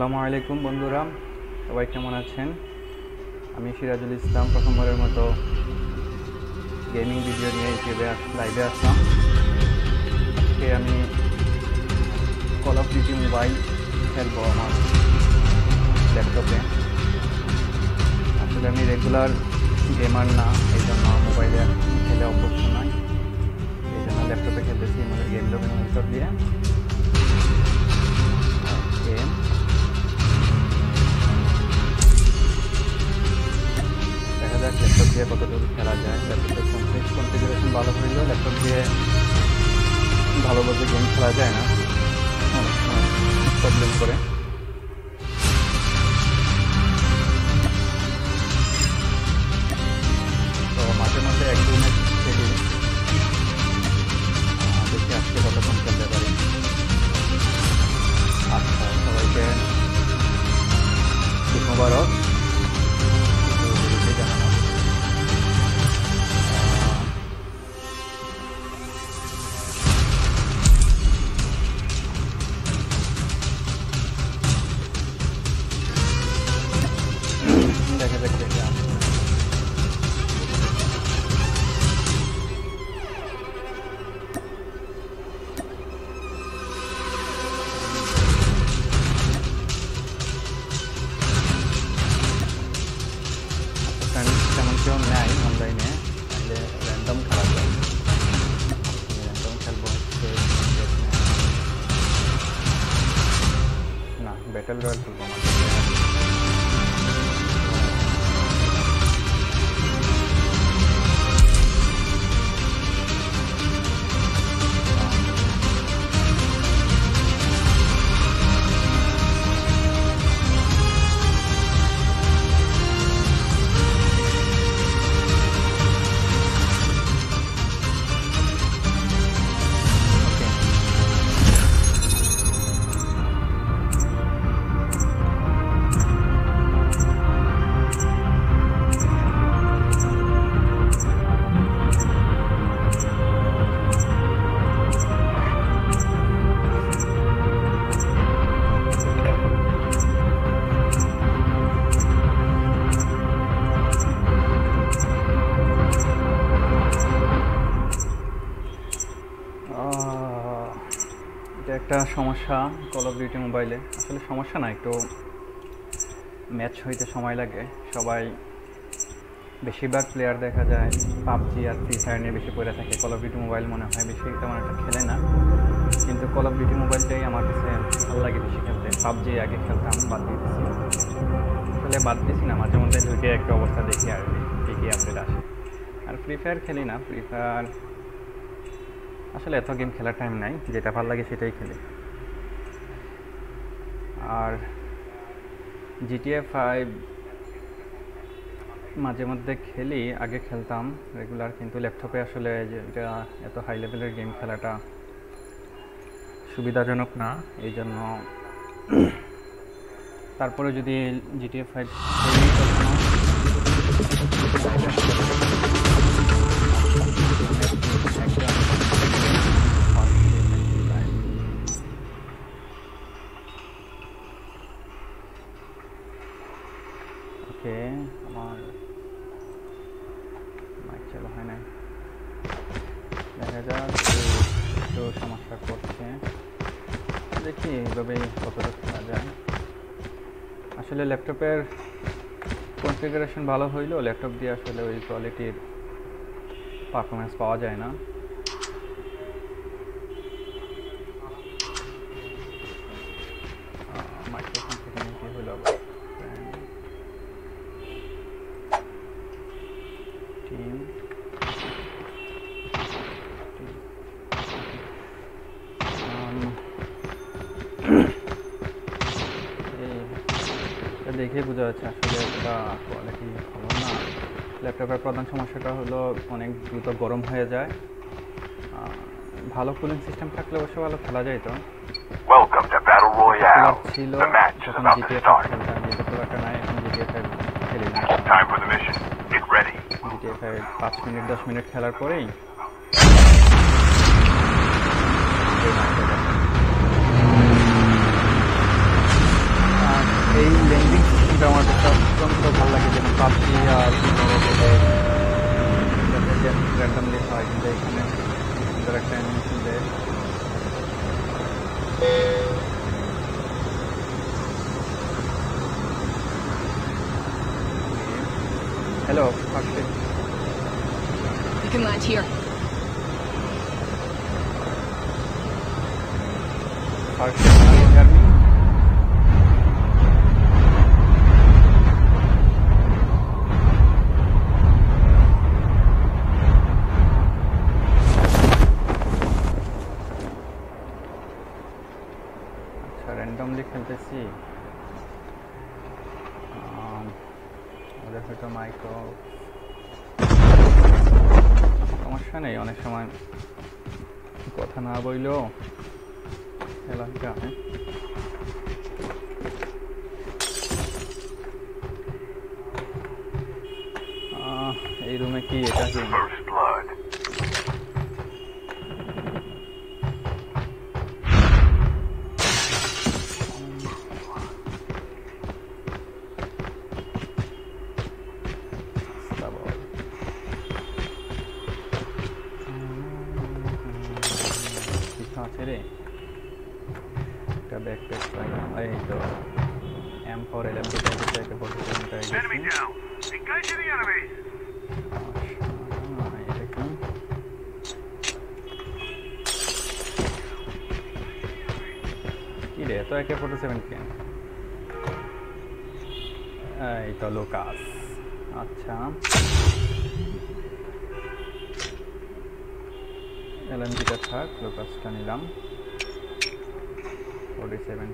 আসসালামু আলাইকুম বন্ধুরা, সবাই কেমন আছেন? আমি সিরাজুল ইসলাম প্রথমবারের মতো গেমিং ভিডিও নিয়ে লাইভে আসলাম। সমস্যা কল অফ ডিউটি মোবাইলে আসলে সমস্যা না, একটু ম্যাচ হইতে সময় লাগে। সবাই বেশিরভাগ প্লেয়ার দেখা যায় পাবজি আর ফ্রি ফায়ার নিয়ে বেশি পড়ে থাকে। কল অফ ডিউটি মোবাইল মনে হয় বেশি তেমন একটা খেলে না। কিন্তু কল অফ ডিউটি মোবাইলটাই আমার কাছে ভালো লাগে বেশি খেলতে। পাবজি আগে খেলতাম, বাদ দিয়ে দিছি আসলে বাদ দিছি না, মাঝে মধ্যে ঢুকে একটা অবস্থা দেখি আর কি কি আপডেট আসে। আর ফ্রি ফায়ার খেলি না ফ্রি ফায়ার আসলে এত গেম খেলার টাইম নাই, যেটা ভালো লাগে সেটাই খেলি। আর জিটিএ ফাইভ মাঝে মধ্যে খেলি, আগে খেলতাম রেগুলার কিন্তু ল্যাপটপে আসলে এটা এত হাই লেভেলের গেম খেলাটা সুবিধাজনক না, এই জন্য তারপরে যদি জিটিএ ফাইভ খেলি ওকে কনফিগারেশন ভালো হইলেও ল্যাপটপ দিয়ে আসলে ওই কোয়ালিটির পারফরমেন্স পাওয়া যায় না মাইক্রোফোন থেকে নিয়ে কি হলো আবার টিম দেখে বোঝা যাচ্ছে আসলে একটা কোয়ালিটি ভালো না ল্যাপটপের প্রধান সমস্যাটা হলো অনেক দ্রুত গরম হয়ে যায় ভালো কুলিং সিস্টেম থাকলে অবশ্য ভালো খেলা যায় তো Welcome to Battle কুলার Royale. ছিল যখন জিটিএ. খেলতাম যেহেতু কুলারটা নাই এখন জিটিএ খেলি না. জিটিএ পাঁচ মিনিট দশ মিনিট খেলার পরেই এই লেন্ডিং সিস্টেমটা আমার কাছে অত্যন্ত ভালো লাগে যেমন পাবজি আর randomly the there. Hello, Akshay. You We can land here. Akshay. কথা থাক লোকাসটা নিলাম। ফোর্টি সেভেন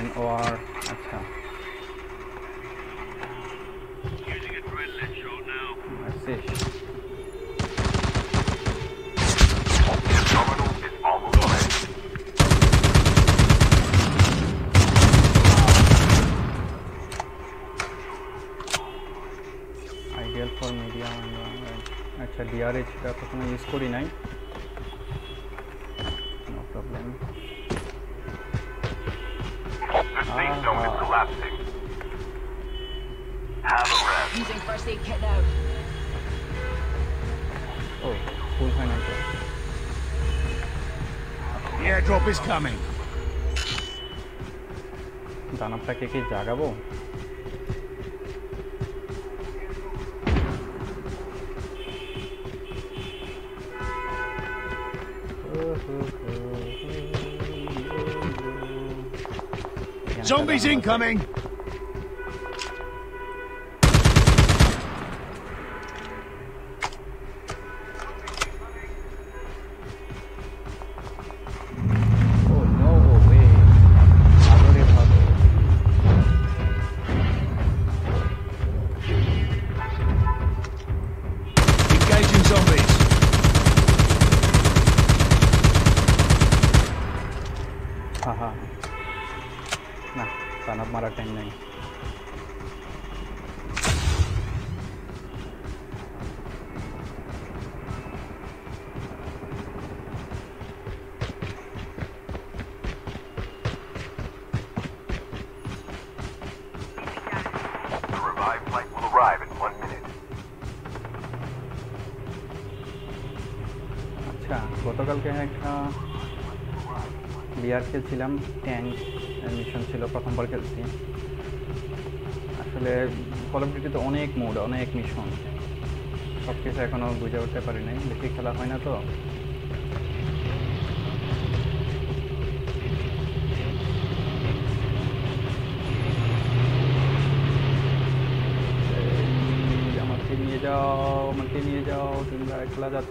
এই তো মেন ওয়ার আচ্ছা Using adrenaline shot now. আসিস Terminal is almost ready. Ideal for medium আচ্ছা is coming. দানাবটাকে কি জাগাবো এখানে একটা Zombies দানব আছে। incoming! খেলছিলাম ট্যাঙ্ক মিশন ছিল প্রথমবার খেলছি। আসলে কল অফ অনেক মুড অনেক মিশন সব কিছু এখনও বুঝে উঠতে পারি নাই। বেশি খেলা হয় না তো। আমাকে নিয়ে যাও, আমাকে নিয়ে যাও, তোমরা একলা যাচ্ছ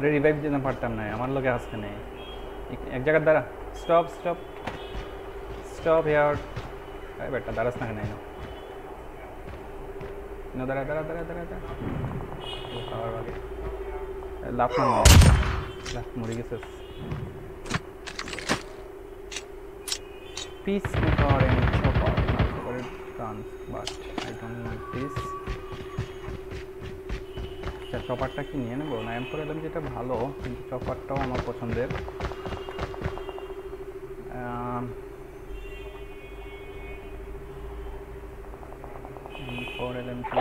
তোর রিভাইভ দিতে পারতাম না আমার লগে আসতে নেই। এক- জায়গার দ্বারা। স্টপ স্টপ স্টপ হেয়ার এই বেটা দাঁড়াস না কেন No, দাঁড়া দাঁড়া দাঁড়া দাঁড়া দাঁড়া। খাওয়ার আগে লাফ না লাফ। মরে গেছে। And chopper my favourite guns but I don't like this আচ্ছা চপারটা কি নিয়ে নেব। না ফোর এলেন যেটা ভালো, কিন্তু চপারটাও আমার পছন্দের। ফোর M4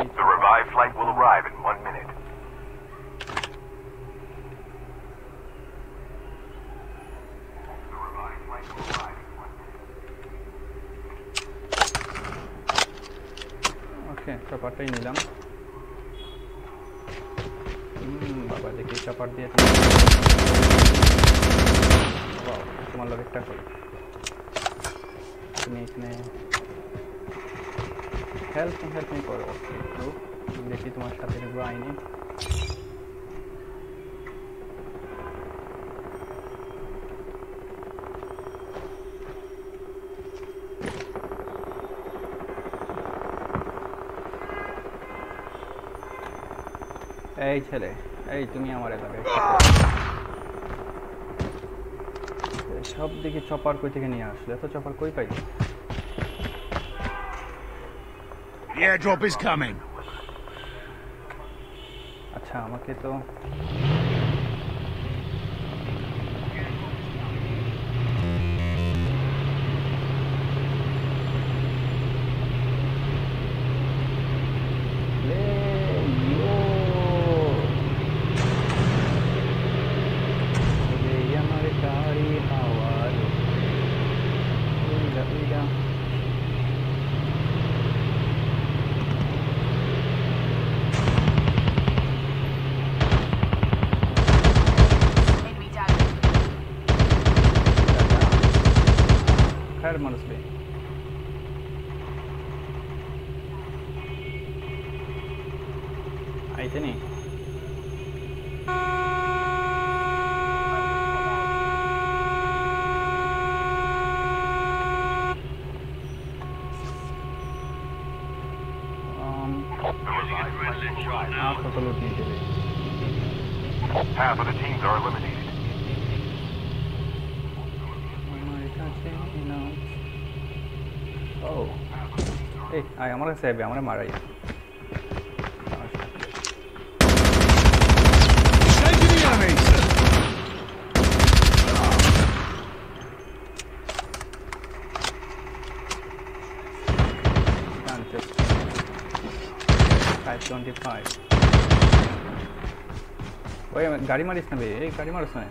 এই ছেলে এই তুমি আমার এলাকায় সব দিকে চপার কই থেকে নিয়ে আসলে? এত চপার কই পাই? The airdrop is coming. আচ্ছা আমাকে তো লে, ইয়ো। এই আমার গাড়ি হাওয়ার উইরা উইরা Enemy down. खैर মানুষ বে আইতে নি Um, আর কত লুট নিয়ে যাবে Half of the teams are eliminated. আমার কাছে না ও এই আয় আমার কাছে আইবে আমার মারাই। 525 ওই, গাড়ি মারিস না বে, এই গাড়ি মারিস না।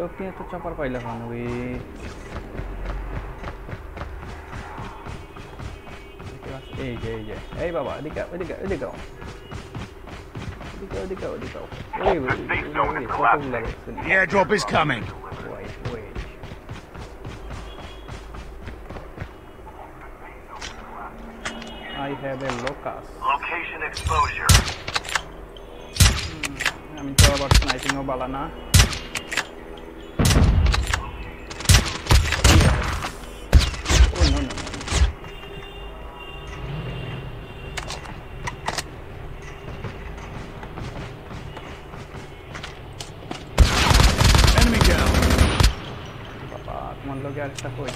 শক্তি এত চাপার পাইলাম না ওই এই যে এই যে এই বাবা এদিকে আও, এদিকে আও, এদিকে আও। এদিকে আও, এদিকে আও, এদিকে আও। ওই, ওই, ওই, ওই, ওই, কতগুলা দেখছেন? The airdrop is coming. Wait, wait. I have a locus. Location exposure. আমি তো আবার স্নাইপিংও বালা না Oh, no, no, আরেকটা কই?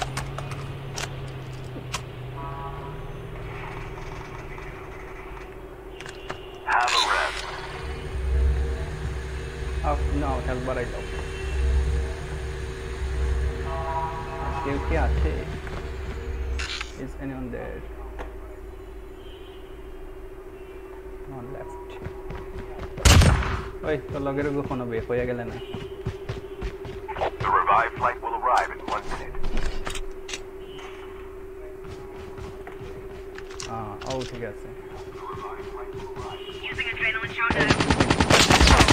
Have a rest. আপ নাও হেলথ বাড়াই দাও কেউ কি আছে? Is anyone there on left ওই, তোর লগের গোপন হবে, হয়ে গেলে না The revived flight will arrive in one minute. আহ, ও ঠিক আছে Using adrenaline shot এই, now.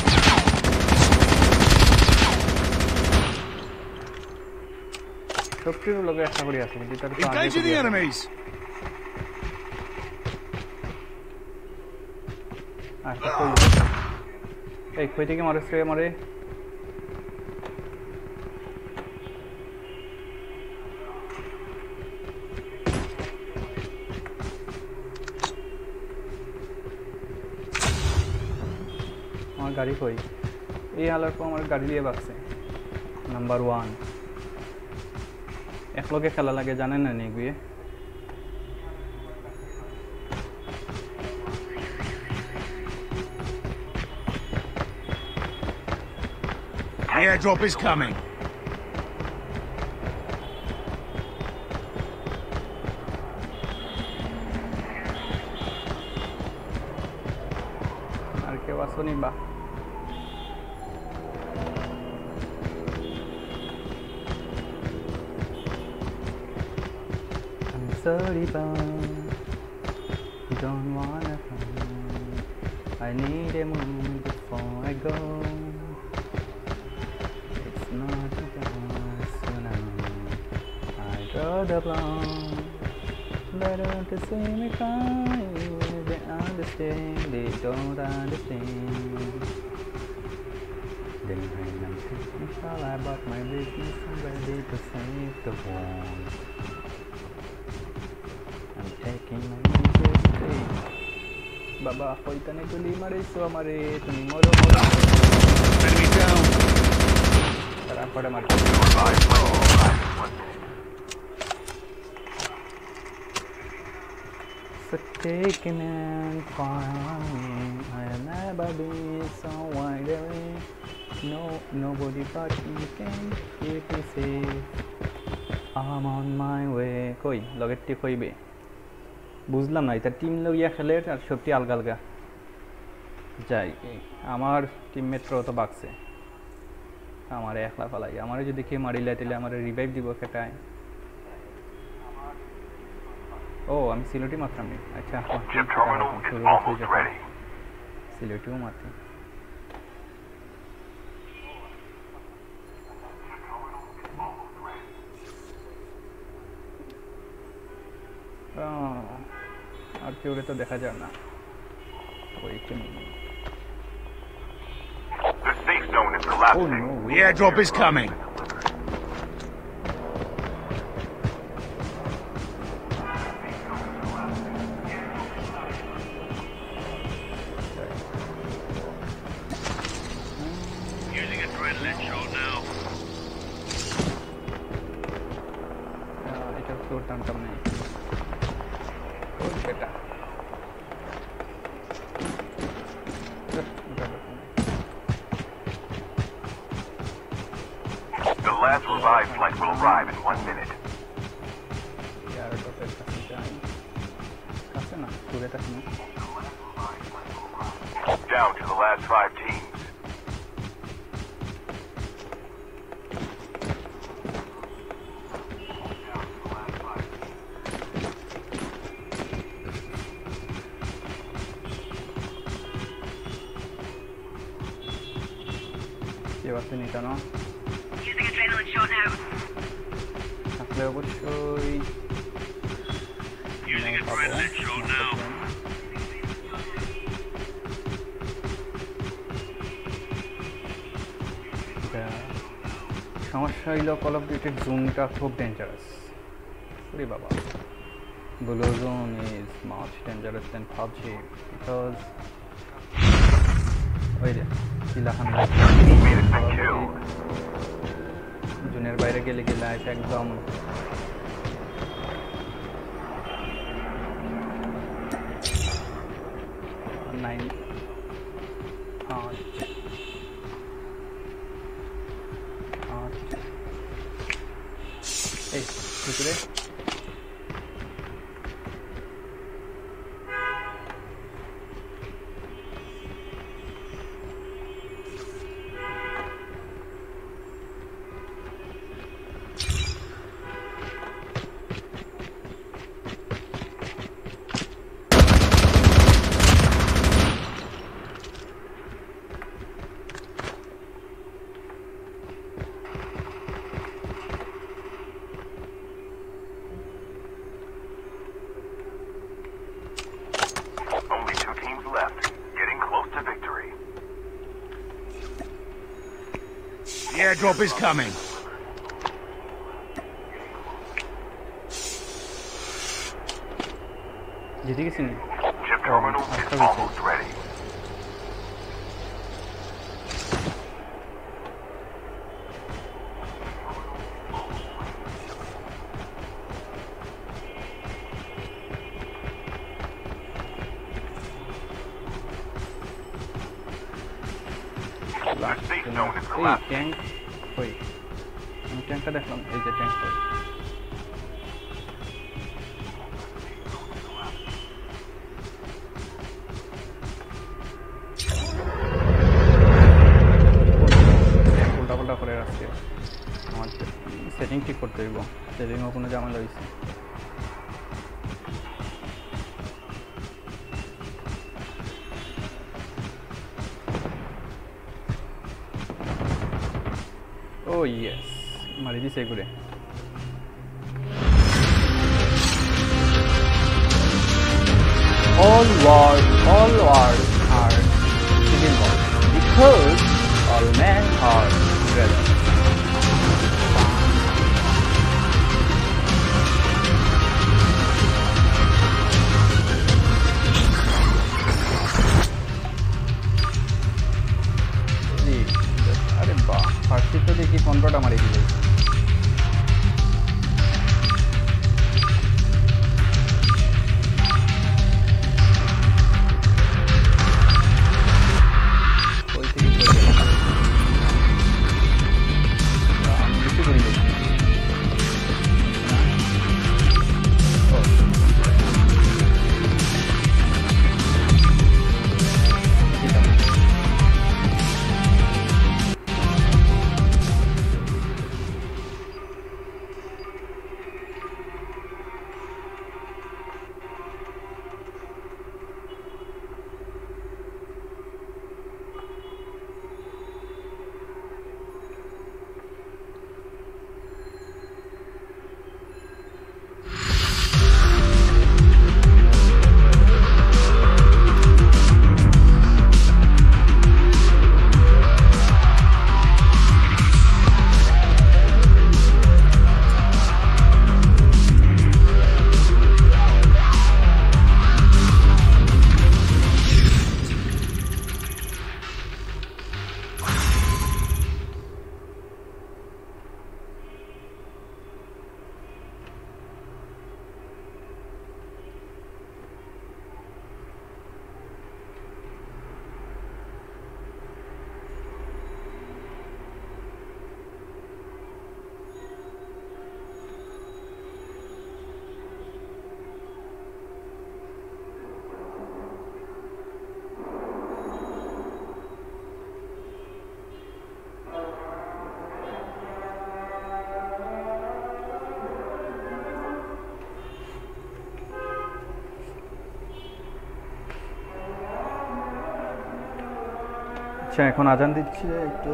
শক্তির লগে একটা করে আছে কিন্তু তার তো আগে Engaging the করিয়া- enemies! আচ্ছা, কই? এই কই থেকে মারে স্প্রে মারে গাড়ি কই এই হালার পর আমার গাড়ি দিয়ে বাকছে নাম্বার ওয়ান একলগে খেলা লাগে জানেন না নি গিয়ে The airdrop is coming. much I but my baby somewhere did the same the world. I'm taking my music today. Baba, faltan ek uli mare so amare tumi moro moro. Enemy down. Tara pade mar. So taking and fine, I'll never be so wide awake. No, nobody but me can keep me safe. I'm on my way. কই? লগেরটি কইবে বুঝলাম না এটা team লইয়া খেলে আর সবটি আলগা আলগা। যাই আমার টিমমেটরা তো বাকছে আমার একলা ফালাই আমার যদি কে মারিলে তাহলে আমার রিভাইভ দিব খেটায়। ও আমি সিলেটি মাত্রাম। আচ্ছা আমার Chip team terminal খেলা is শুরু almost হয়েছে যখন। ready. সিলেটিও মাত্র আর কেউ তো দেখা যায় না ওই The safe zone is ও collapsing. No The airdrop is coming. হইল কল অফ ডিউটির জুমটা খুব ডেঞ্জারাস ওরে বাবা। Blue zone is much dangerous then PUBG because ওই রে কিলাহান জুনের বাইরে গেলে গেলে একদম airdrop is coming. जीती किसी ने てくれ。এখন আজান দিচ্ছে একটু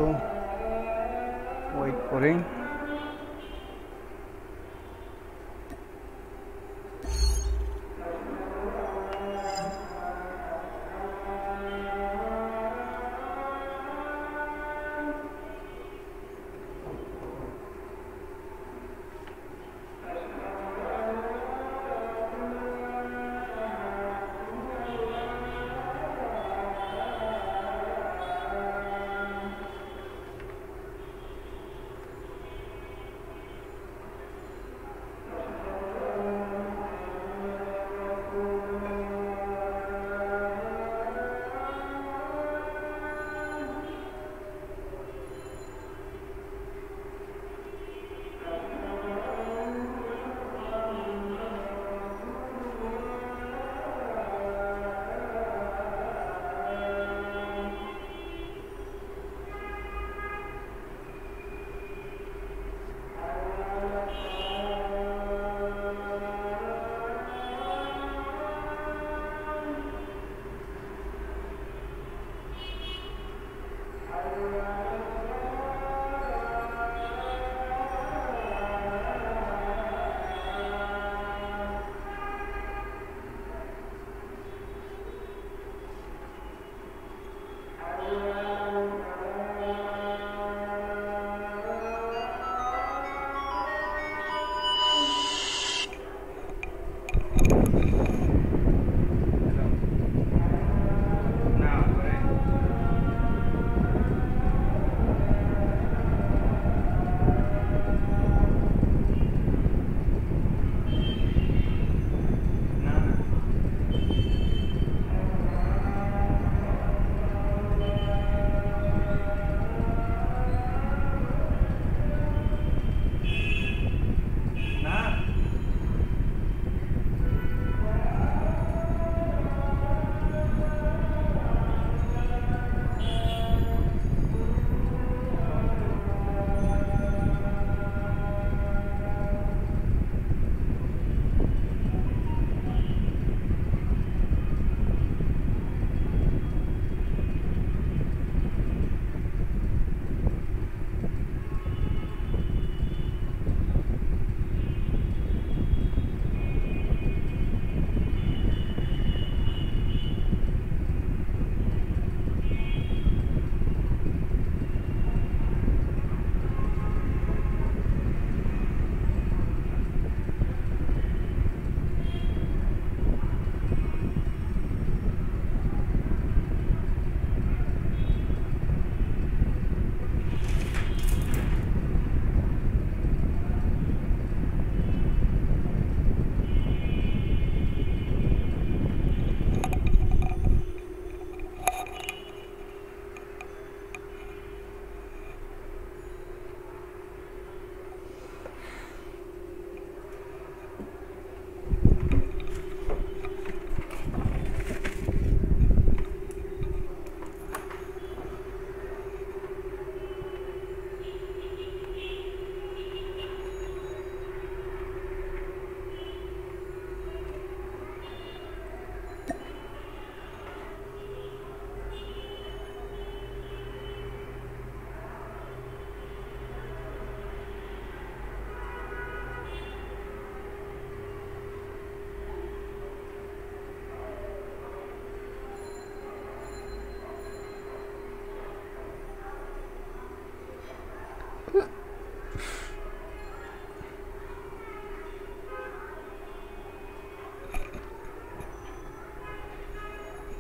ওয়েট করেই।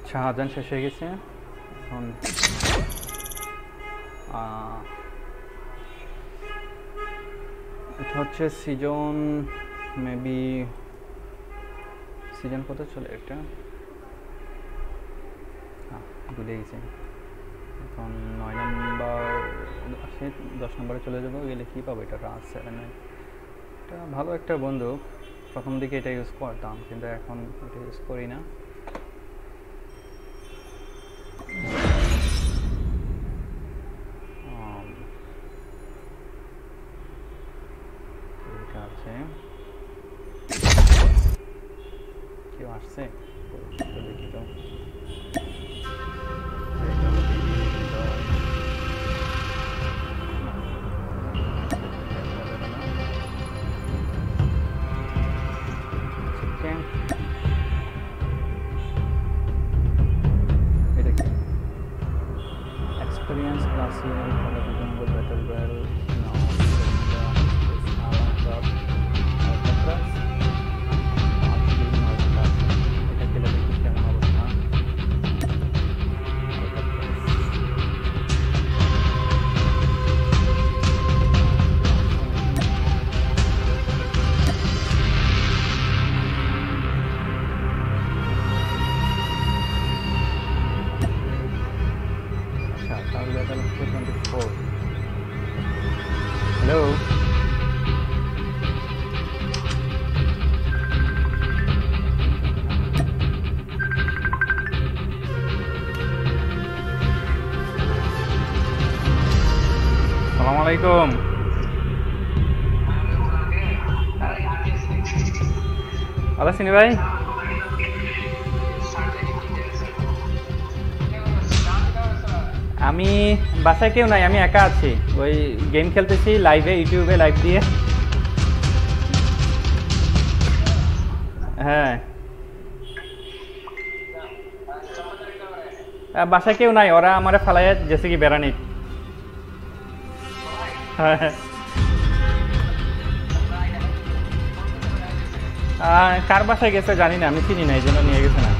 শাহজাহান শেষ হয়ে গেছে। এখন এটা হচ্ছে সিজন মেবি সিজন কত চলে এটা? হ্যাঁ ভুলে গেছি। এখন নয় নম্বর আসে দশ নম্বরে চলে যাব, গেলে কী পাবো? এটা রাজ সেভেন এটা ভালো একটা বন্দুক। প্রথম দিকে এটা ইউজ করতাম, কিন্তু এখন এটা ইউজ করি না। আলাইকুম। ভালো আছেন ভাই? আমি বাসায় কেউ নাই আমি একা আছি। ওই গেম খেলতেছি লাইভে ইউটিউবে লাইভ দিয়ে। হ্যাঁ। বাসায় কেউ নাই ওরা আমার ফালাইয়া জেসে কি বেড়ানি আহ, কার বাসায় গেছে জানি না আমি চিনি না এই জন্য নিয়ে গেছে না।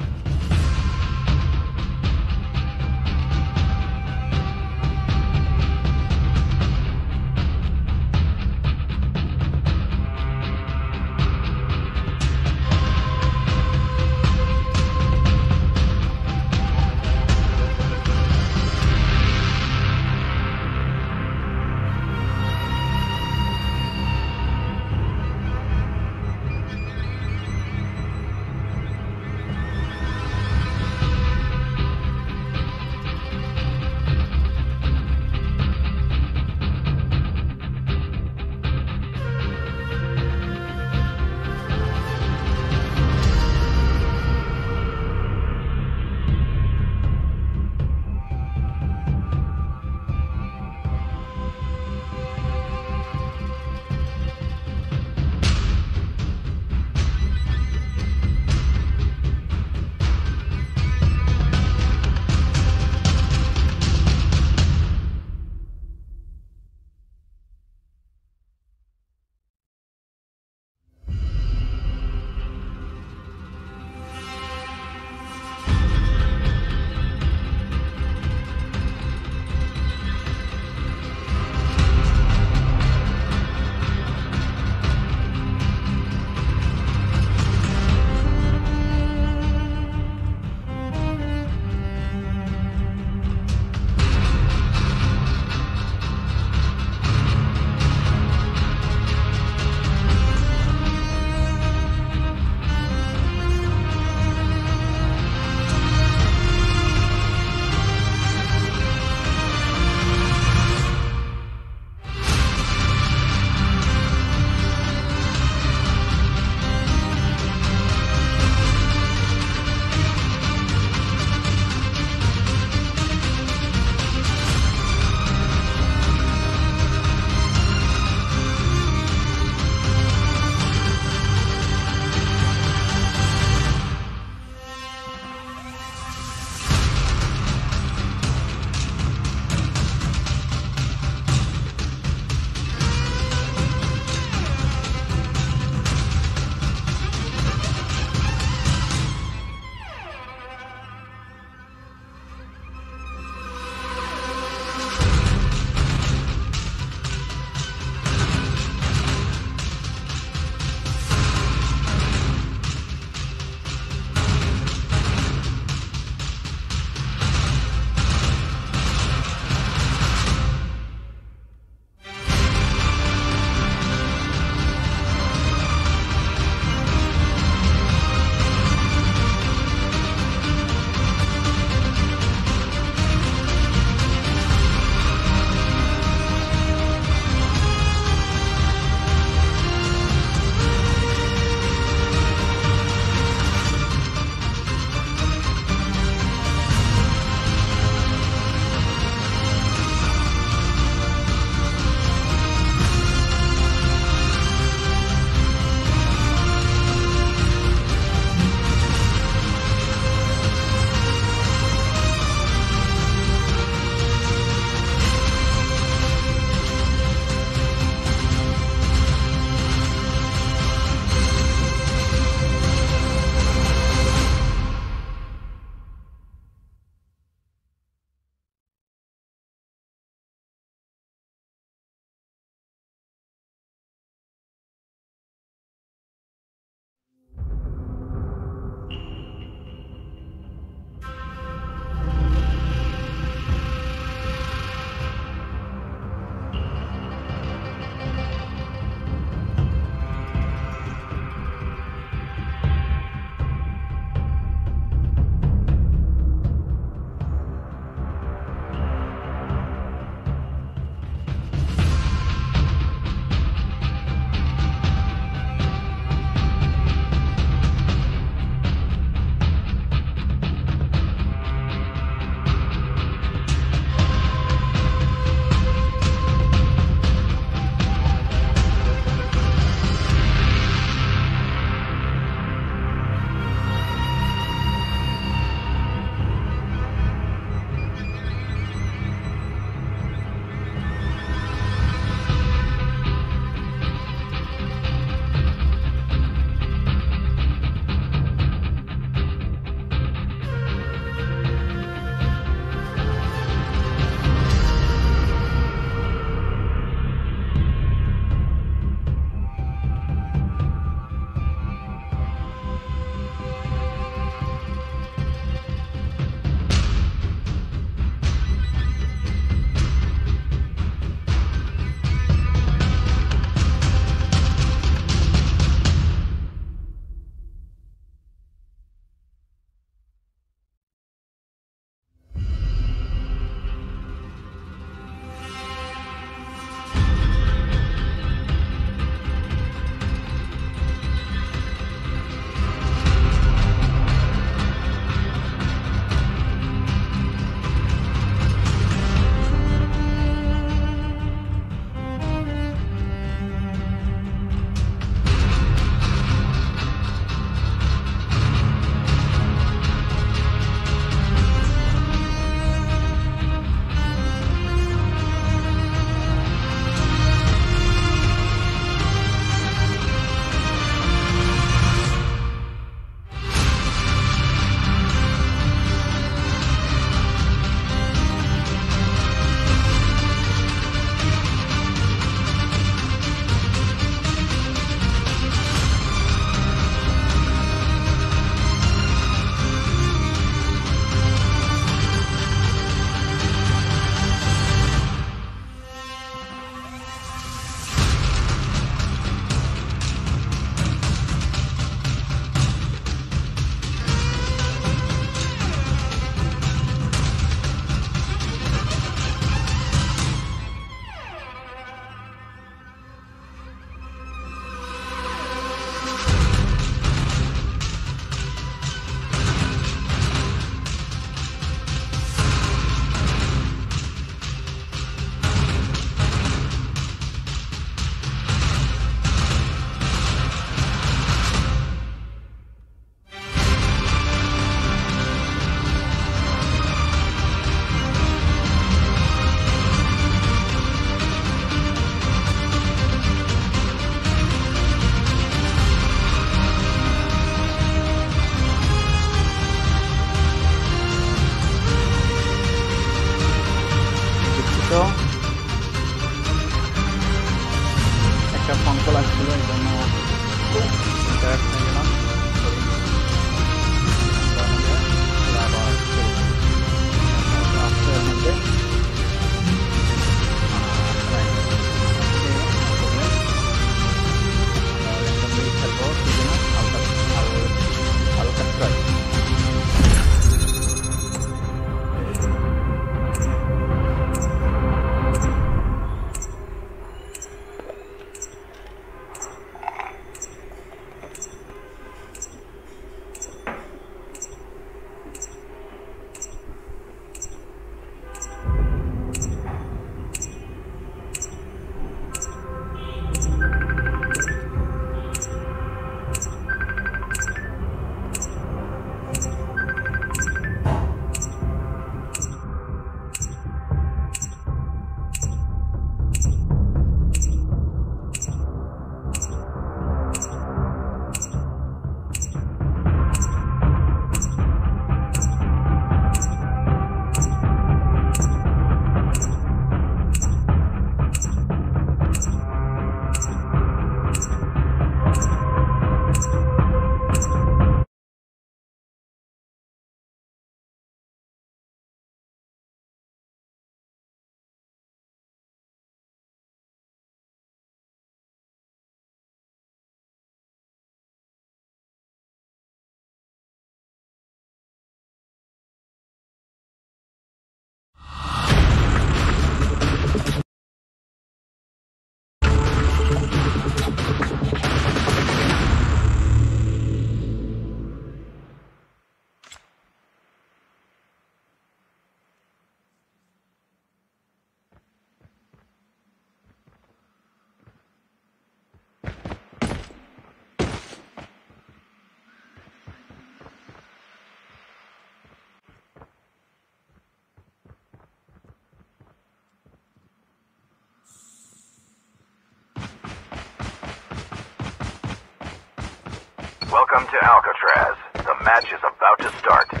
Welcome to Alcatraz. The match is about to start.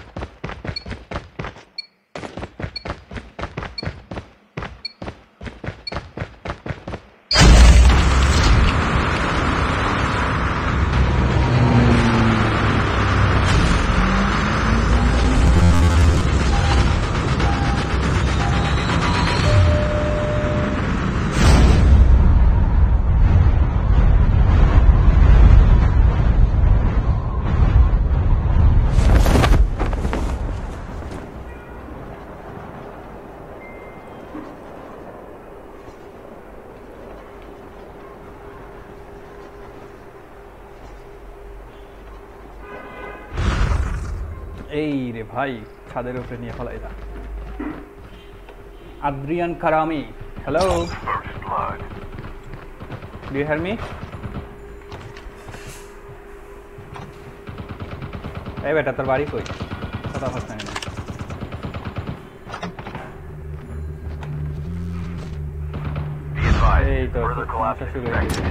ভাই, ছাদের উপরে নিয়ে ফেলাইলা Adrian Karami hello do you me এই বেটা, তোর বাড়ি কই? কথা হচ্ছে না। এই তো সমস্যা শুরু হয়ে গেছে।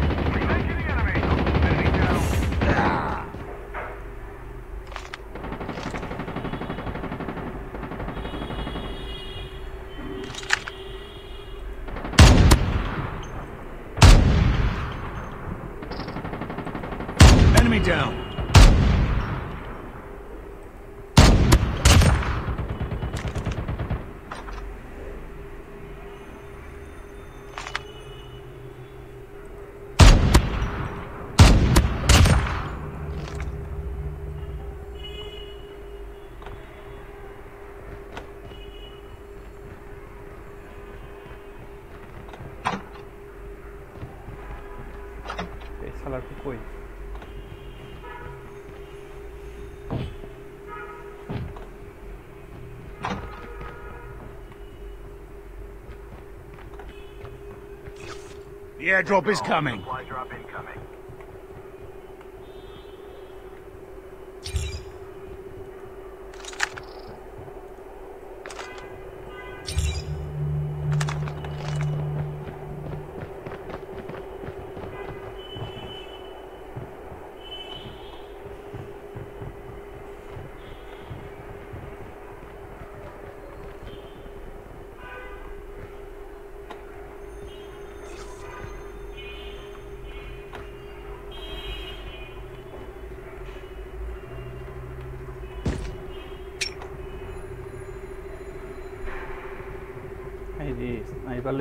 Airdrop is coming.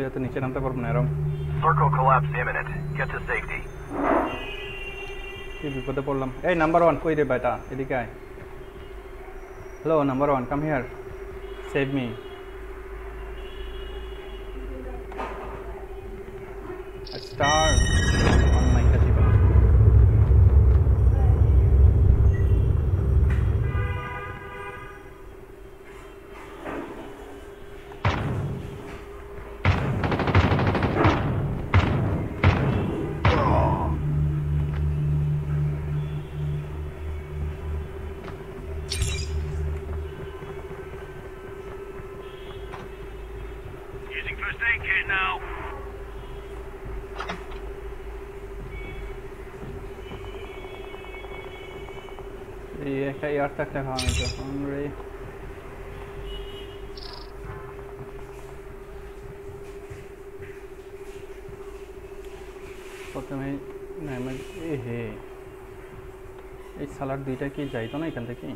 এত নিচে নামতে পারব না এরম। Circle collapse imminent. Get to safety. কি বিপদে পড়লাম? এই নাম্বার ওয়ান কই রে বেটা? এদিকে আয়। Hello number one come here save me একটা এয়ার একটা খাওয়ানো যখন রে প্রথমে না আমার- এ হে এই সালাড দুইটা কি যাইতো না এখান থেকে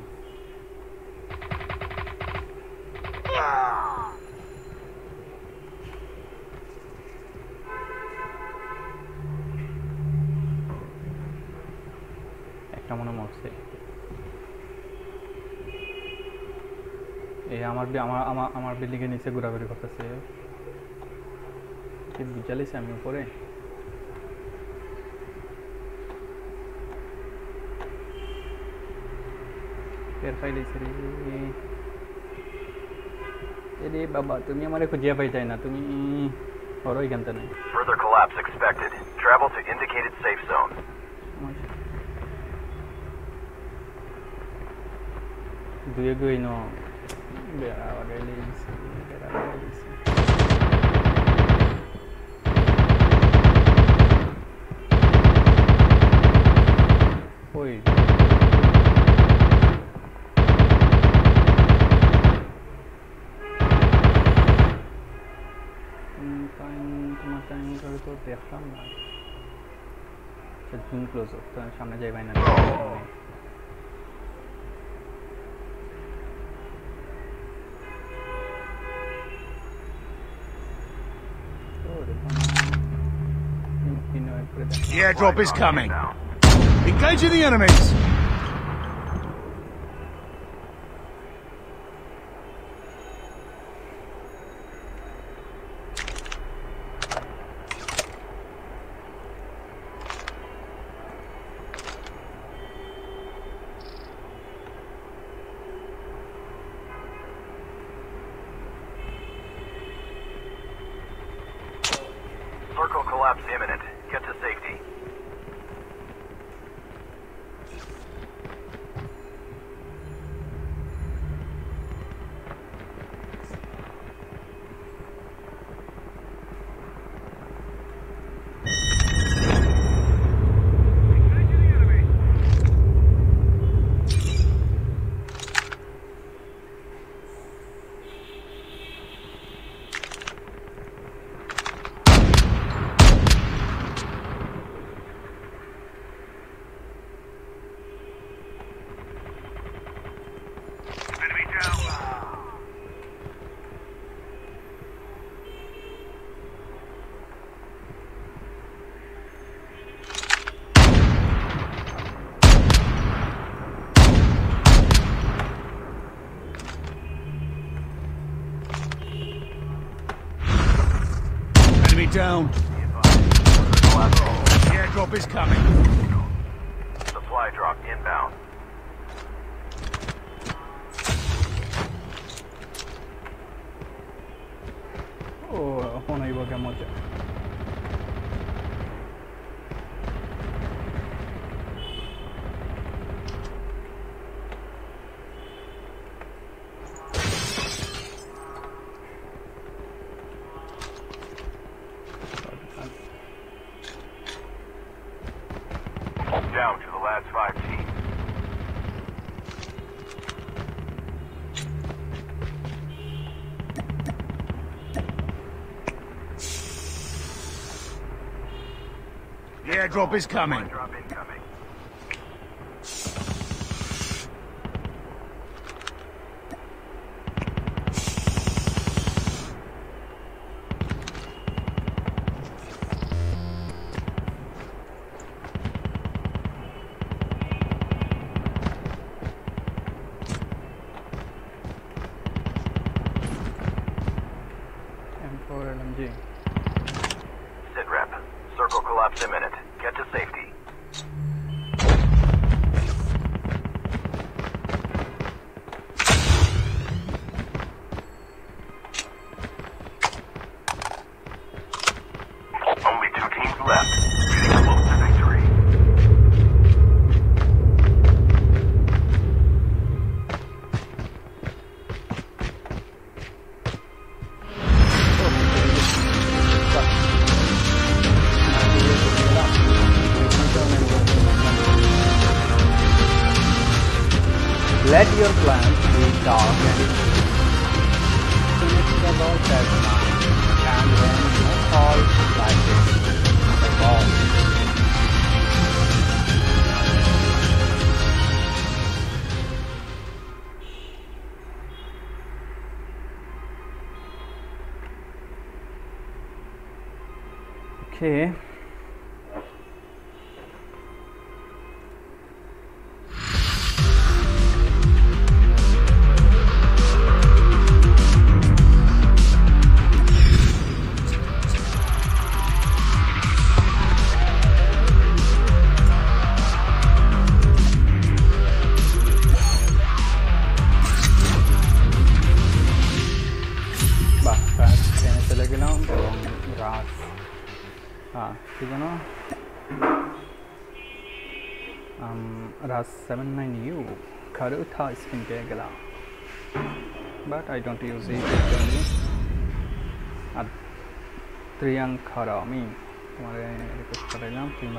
আমার আমার আমার আমার বিল্ডিংয়ের নিচে ঘোরাঘুরি করতেছে। কি বিচালিছে আমি উপরে? টের পাইলেছে রে। এরে বাবা তুমি আমারে খুঁজিয়া পাই যাই না তুমি বড় এখানতে নাই Further collapse expected. Travel to indicated safe zone. দুয়ে গুই ন। সামনে যাই পাই না The airdrop is coming. Now. Engaging the enemies. Down. Airdrop is coming. Harutha spintegla but I don't use it actually আর ত্রিয়াঙ্কার আমি তোমার রিকোয়েস্ট করলাম তিন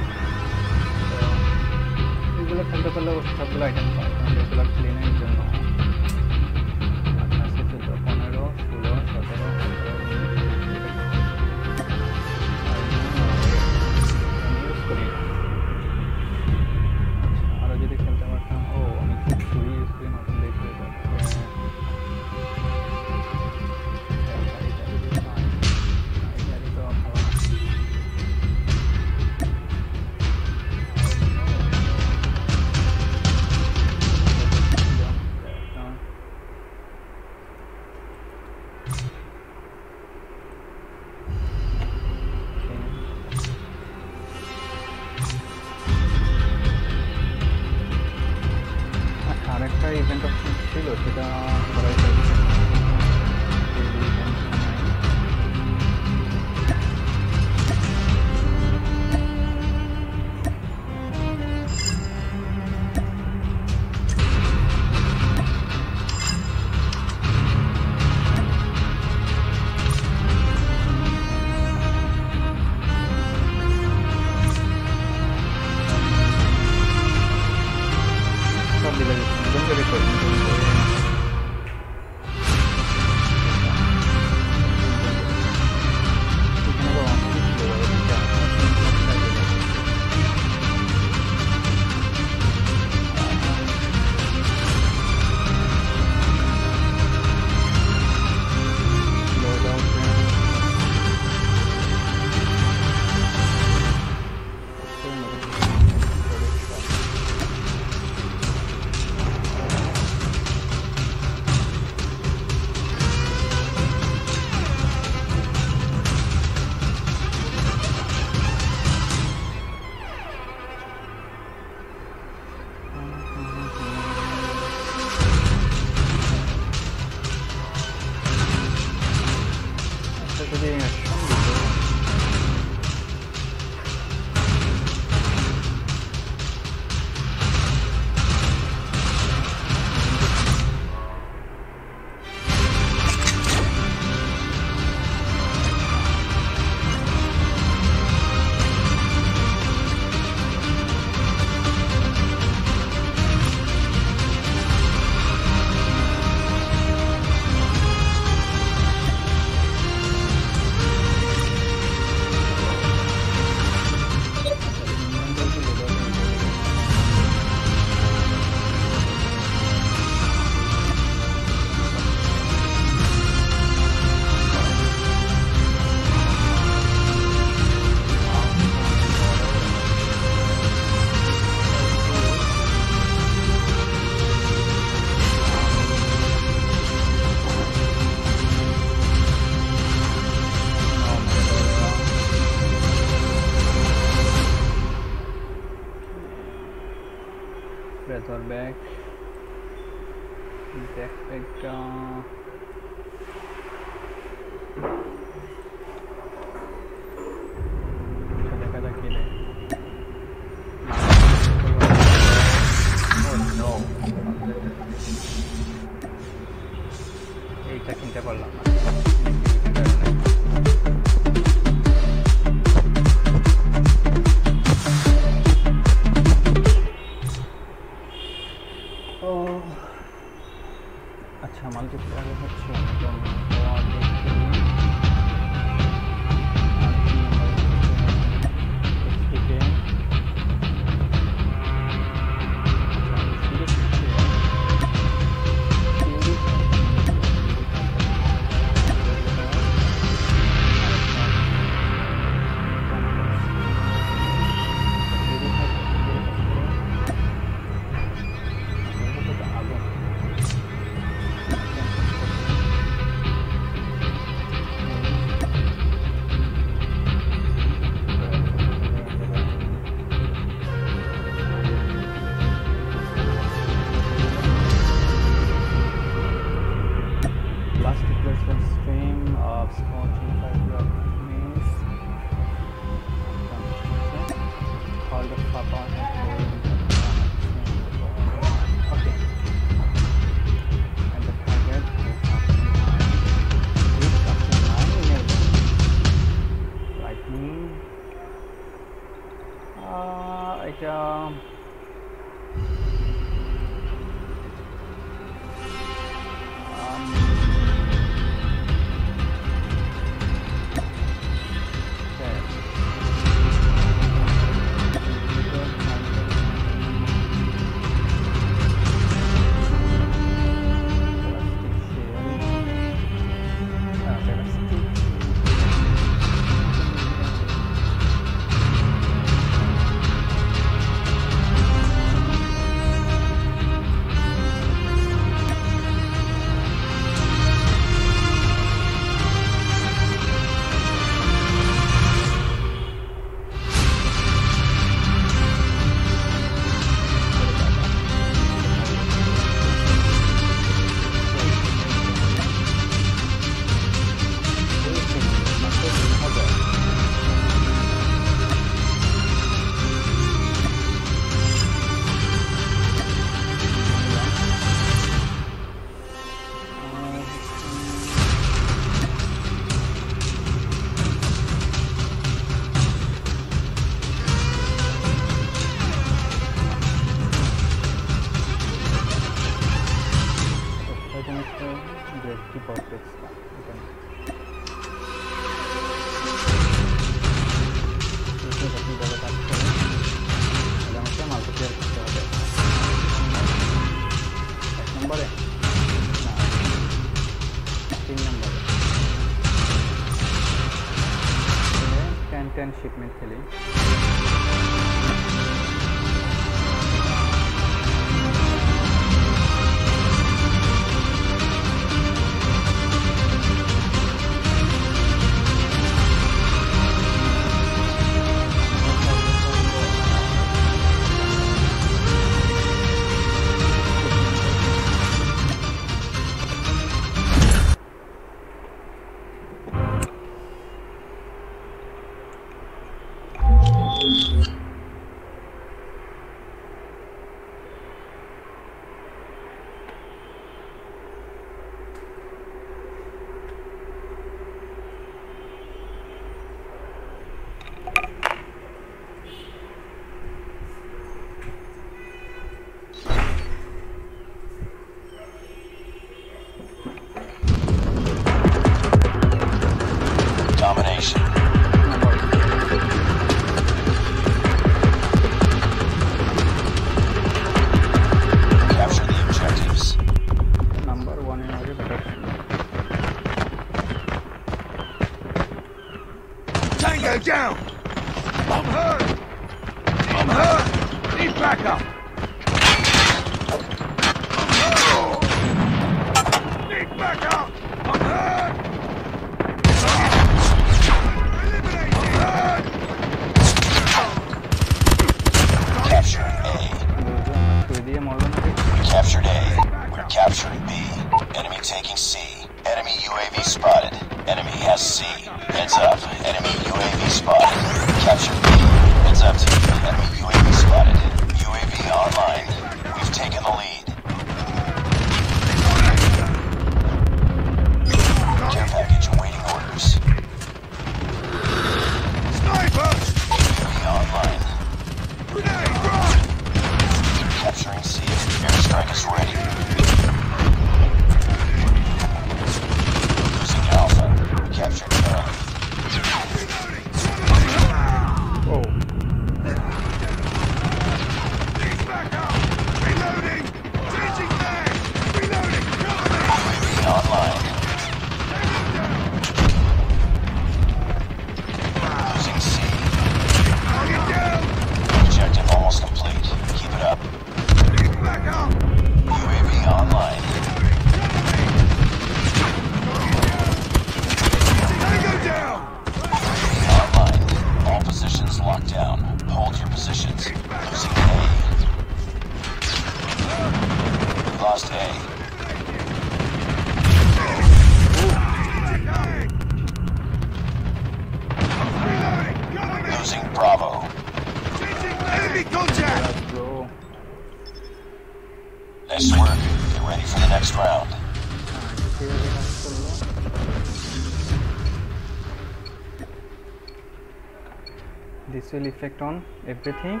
will effect on everything.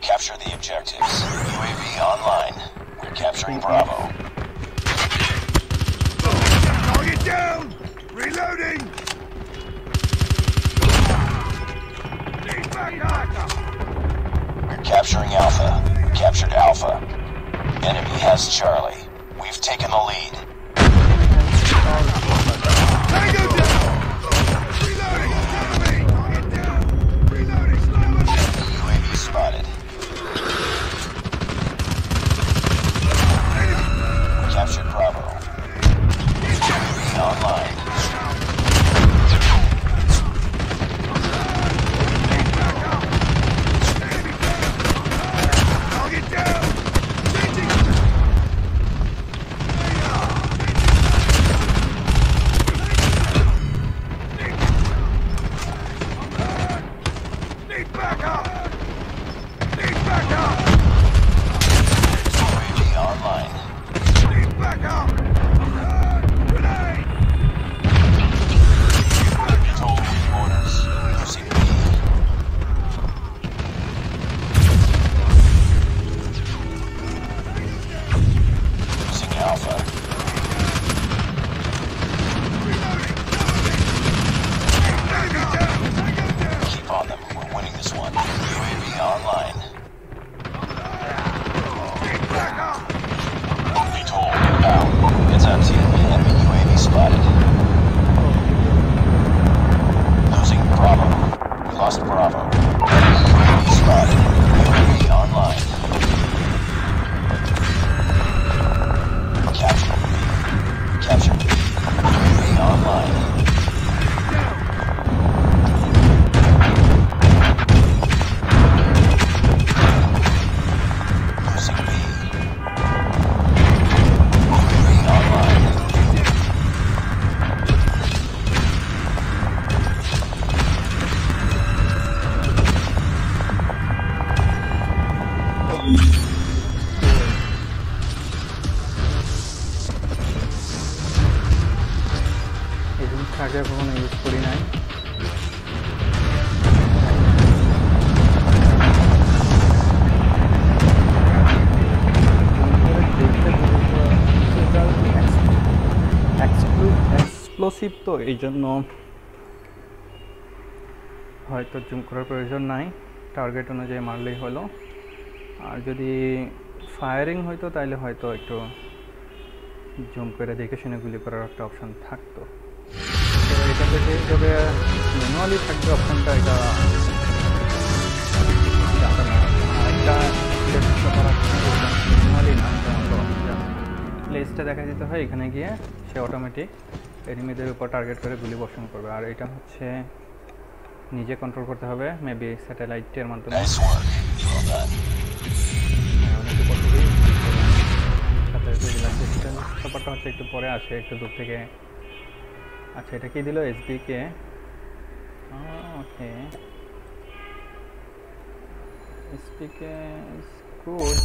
Capture the objectives. UAV online. We're capturing Bravo. Expensive তো এই জন্য হয়তো zoom করার প্রয়োজন নাই। টার্গেট অনুযায়ী মারলেই হলো। আর যদি ফায়ারিং হয়তো তাহলে হয়তো একটু জুম করে দেখে শুনে গুলি করার একটা অপশান থাকতো। এটা থেকে হিসেবে ম্যানুয়ালি থাকবে অপশানটা এটা প্লেসটা দেখা যেতে হয়, এখানে গিয়ে সে অটোমেটিক এনিমিদের উপর টার্গেট করে গুলি বর্ষণ করবে। আর এটা হচ্ছে নিজে কন্ট্রোল করতে হবে মেবি স্যাটেলাইটের মাধ্যমে। হ্যাঁ, ব্যাপারটা হচ্ছে একটু পরে আসে একটু দূর থেকে। আচ্ছা এটা কি দিল কে okay এসবিকে good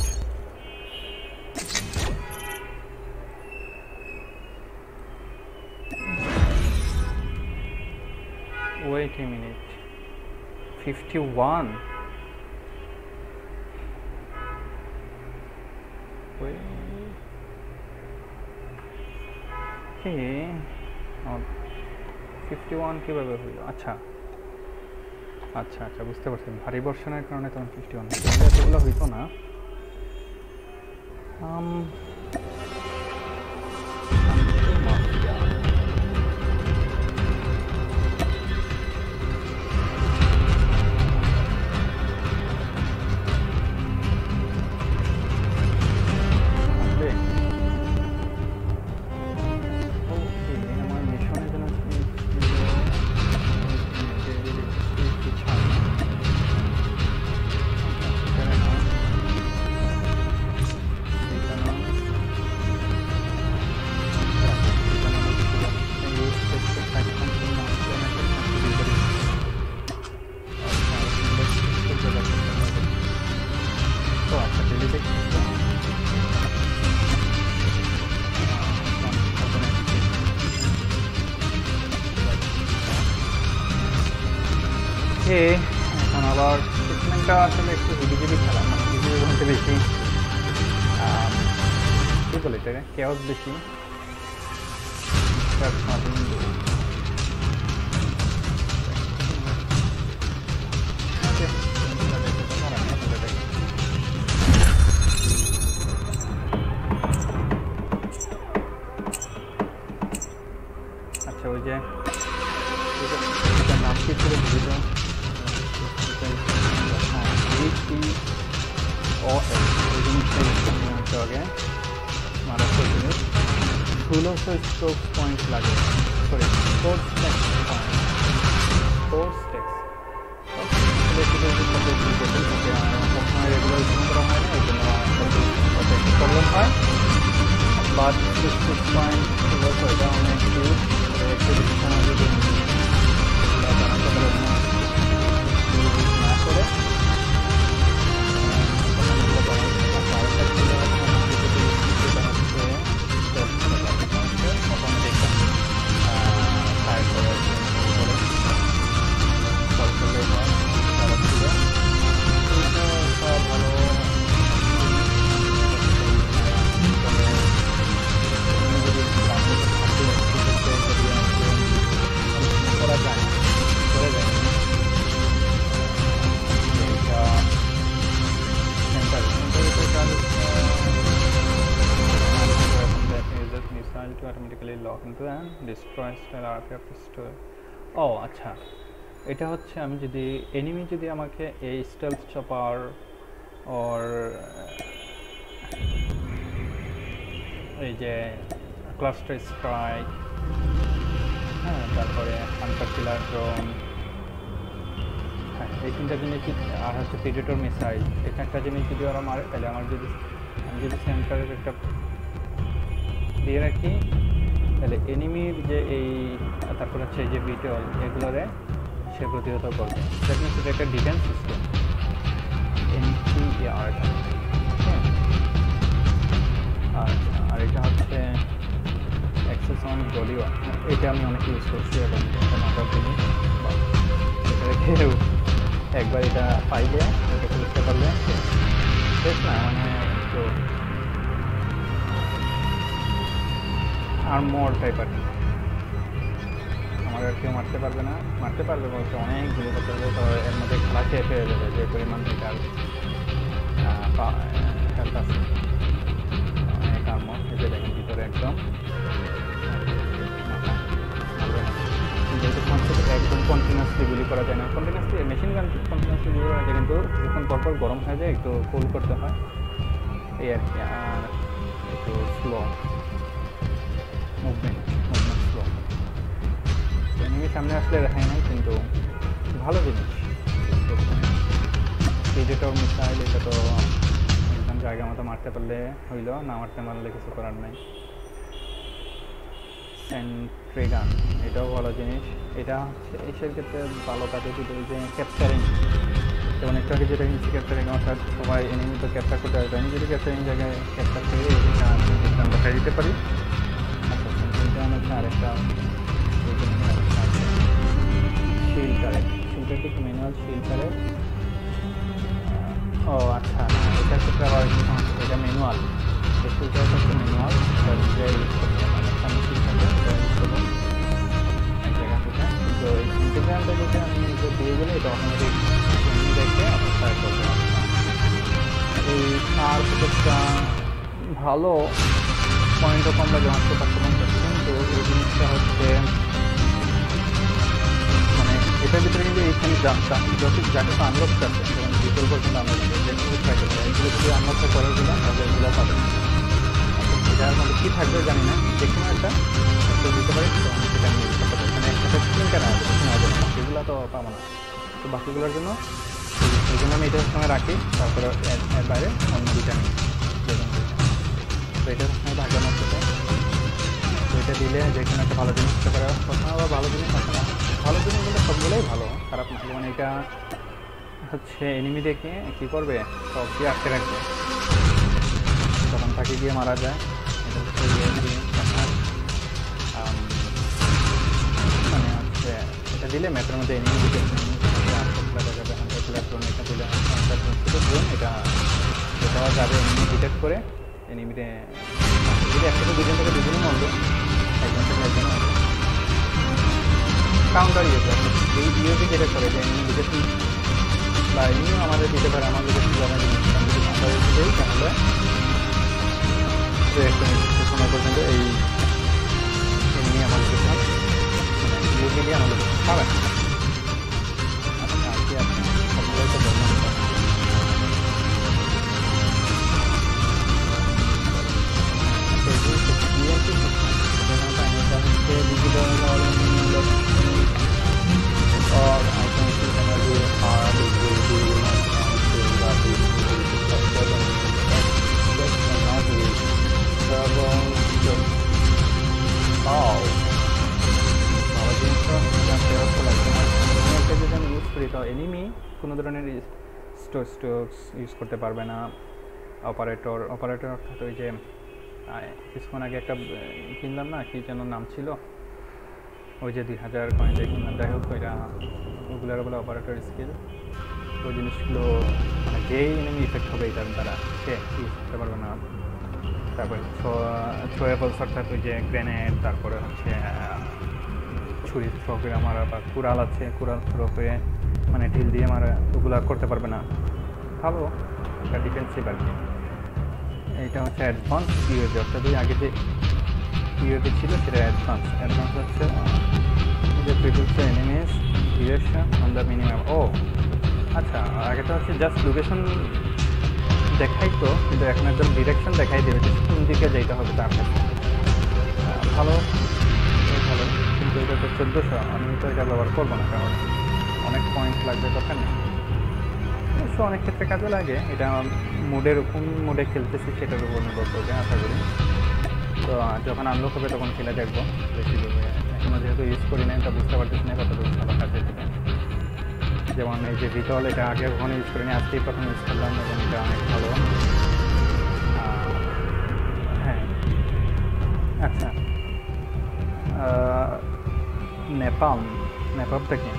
Wait a minute. 51. Wait. Okay. Fifty one কীভাবে হইল আচ্ছা আচ্ছা আচ্ছা বুঝতে পারছি ভারী বর্ষণের কারণে তখন ফিফটি ওয়ান এতগুলো হইতো না এটা এটা হচ্ছে আমি যদি এনিমি যদি আমাকে এই স্টেলথ চপার ওর এই যে ক্লাস্টার স্ট্রাইক হ্যাঁ তারপরে হান্টার কিলার ড্রোন হ্যাঁ এই তিনটা জিনিস আর হচ্ছে প্রেডেটর মিসাইল চারটা জিনিস যদি ওরা মারে, তাহলে আমার যদি, আমি যদি সেন্টারের একটা দিয়ে রাখি, তাহলে এনিমির যে এই, তারপর হচ্ছে যে বিটল এগুলোরে সে প্রতিহত করবে। দ্যাট মিনস একটা ডিফেন্স সিস্টেম এনপিআর আচ্ছা আর এটা হচ্ছে অ্যাক্সেস অন গলিও এটা আমি অনেক ইউজ করছি এবং এটা নাম্বার জিনিস এটা একবার এটা পাইলে এটা বুঝতে পারলে শেষ না মানে একটু আর্মোর টাইপ আর আমার আর কেউ মারতে পারবে না। মারতে পারবে বলতে অনেক গুলি করতে হবে তো এর মধ্যে খেলা শেষ হয়ে যাবে, যে পরিমাণ এটার হেল্প আছে অনেক আর্মোর এসে দেখেন ভিতরে একদম। যেহেতু একদম কন্টিনিউসলি গুলি করা যায় না। কন্টিনিউসলি মেশিন গান কন্টিনিউসলি গুলি করা যায়, কিন্তু যখন পরপর গরম হয়ে যায়, একটু কুল করতে হয়। এই আর কি, আর একটু স্লো সামনে আসলে রেহাই নাই, কিন্তু ভালো জিনিস। প্রেডেটর মিসাইল এটা তো একদম জায়গা মতো মারতে পারলে হইল, না মারতে পারলে কিছু করার নাই। সেন্ট্রিগান এটাও ভালো জিনিস। এটা হচ্ছে এইসব ক্ষেত্রে ভালো কাজে কিন্তু যে ক্যাপচারিং যেমন একটু আগে যেটা নিচ্ছি ক্যাপচারিং অর্থাৎ সবাই এনিমি তো ক্যাপচার করতে পারবে। আমি যদি ক্যাপচারিং জায়গায় ক্যাপচার করে, এটা আমি দেখাই দিতে পারি। আচ্ছা আরেকটা শিল কারেক্ট কিন্তু ম্যানুয়াল শিল ও আচ্ছা না ক্ষেত্রে আবার একটু সমস্যা, এটা ম্যানুয়াল এই শিলটা হচ্ছে ম্যানুয়াল আমার এই ইন্টিগ্রামটা আমি দেখে এই প্রত্যেকটা ভালো পয়েন্ট লাগে মাত্র পাঁচশো পঞ্চাশ কিন্তু এই জিনিসটা হচ্ছে এটার ভিতরে কিন্তু এইখানে যত যাকে আনলক আনলক আছে। যেগুলো ট্রাই করতে হয় এগুলো যদি আনলকটা করে দিলাম তাহলে এগুলো পাবে। এটার মধ্যে কী থাকবে জানি না যে কোনো একটা তো দিতে পারি। তো আমি সেটা নিয়ে করতে পারি। মানে একটা স্ক্রিন কেনা হবে না বাকিগুলো তো পাবো না। তো বাকিগুলোর জন্য এই জন্য আমি এটার সময় রাখি। তারপরে এর বাইরে অন্য দুইটা নিই। তো এটার সময় ভাগ্য হয় তো এটা দিলে যে কোনো একটা ভালো জিনিস হতে পারে। প্রথমে আবার ভালো জিনিস আসে না ভালো জিনিস বলতে সবগুলোই ভালো। খারাপ না যেমন এটা হচ্ছে এনিমি দেখে কী করবে? সব দিয়ে আটকে রাখবে। তখন তাকে গিয়ে মারা যায়। এটা হচ্ছে মানে হচ্ছে এটা দিলে ম্যাপের মধ্যে এনিমি দিকে যাবে দিলে এটা কোথাও যাবে এনিমি ডিটেক্ট করে এনিমিতে একসাথে দুজন থেকে দুজনই মরবে একজন থেকে একজন কাউন্টার ইয়ে করে এই ইউজে যেটা করে, যে এমনি ডিটেক্ট বা এমনিও আমাদের দিতে পারে, আমাদের যদি আমাদের কাউন্টার দেই তাহলে সময় পর্যন্ত এই এমনি আমাদের মানে ইউকে দিয়ে আমাদের কাছে পাবেন আচ্ছা আজকে আপনি আছে? তো এনিমি কোনো ধরনের স্টোর স্টোকস ইউজ করতে পারবে না অপারেটর অপারেটর অর্থাৎ ওই যে কিছুক্ষণ আগে একটা কিনলাম না, কি যেন নাম ছিল? ওই যে দুই হাজার কয়েন দিয়ে কিনলাম যাই হোক, ওইটা ওগুলোর বলে অপারেটর স্কিল ওই জিনিসগুলো মানে যেই এনিমি ইফেক্ট হবে এটার দ্বারা সে ইউজ করতে পারবে না। তারপরে থ্রোয়েবলস অর্থাৎ ওই যে গ্রেনেড তারপরে হচ্ছে ছুরি থ্রো করে মারা বা কুড়াল আছে, কুড়াল থ্রো করে মানে ঢিল দিয়ে মারা, ওগুলো করতে পারবে না। ভালো এটা ডিফেন্সিভ আর কি। এইটা হচ্ছে অ্যাডভান্স ইউএবি অর্থাৎ আগে যে ইউএবি ছিল সেটা অ্যাডভান্স অ্যাডভান্স হচ্ছে যে previous enemies direction on the minimum ও আচ্ছা আগেটা হচ্ছে জাস্ট লোকেশন দেখাই তো, কিন্তু এখন একদম ডিরেকশন দেখাই দেবে যে কোন দিকে যাইতে হবে তার ভালো ভালো। কিন্তু এটা তো চোদ্দোশো, আমি তো এটা ব্যবহার করব না কারণ অনেক পয়েন্ট লাগবে দরকার নেই অবশ্য অনেক ক্ষেত্রে কাজে লাগে, এটা মুডের কোন মুডে খেলতেছি সেটার উপর নির্ভর করবে আশা করি। তো যখন আনলক হবে তখন খেলে দেখব। বেশি এখনও যেহেতু ইউজ করি নাই, তা বুঝতে পারতেছি না কতটুকু ভালো কাজে যেমন এই যে ভিতল এটা আগে কখনো ইউজ করিনি, আজকেই প্রথম ইউজ করলাম এবং এটা অনেক ভালো। হ্যাঁ। আচ্ছা। নেপাল নেপালটা কি?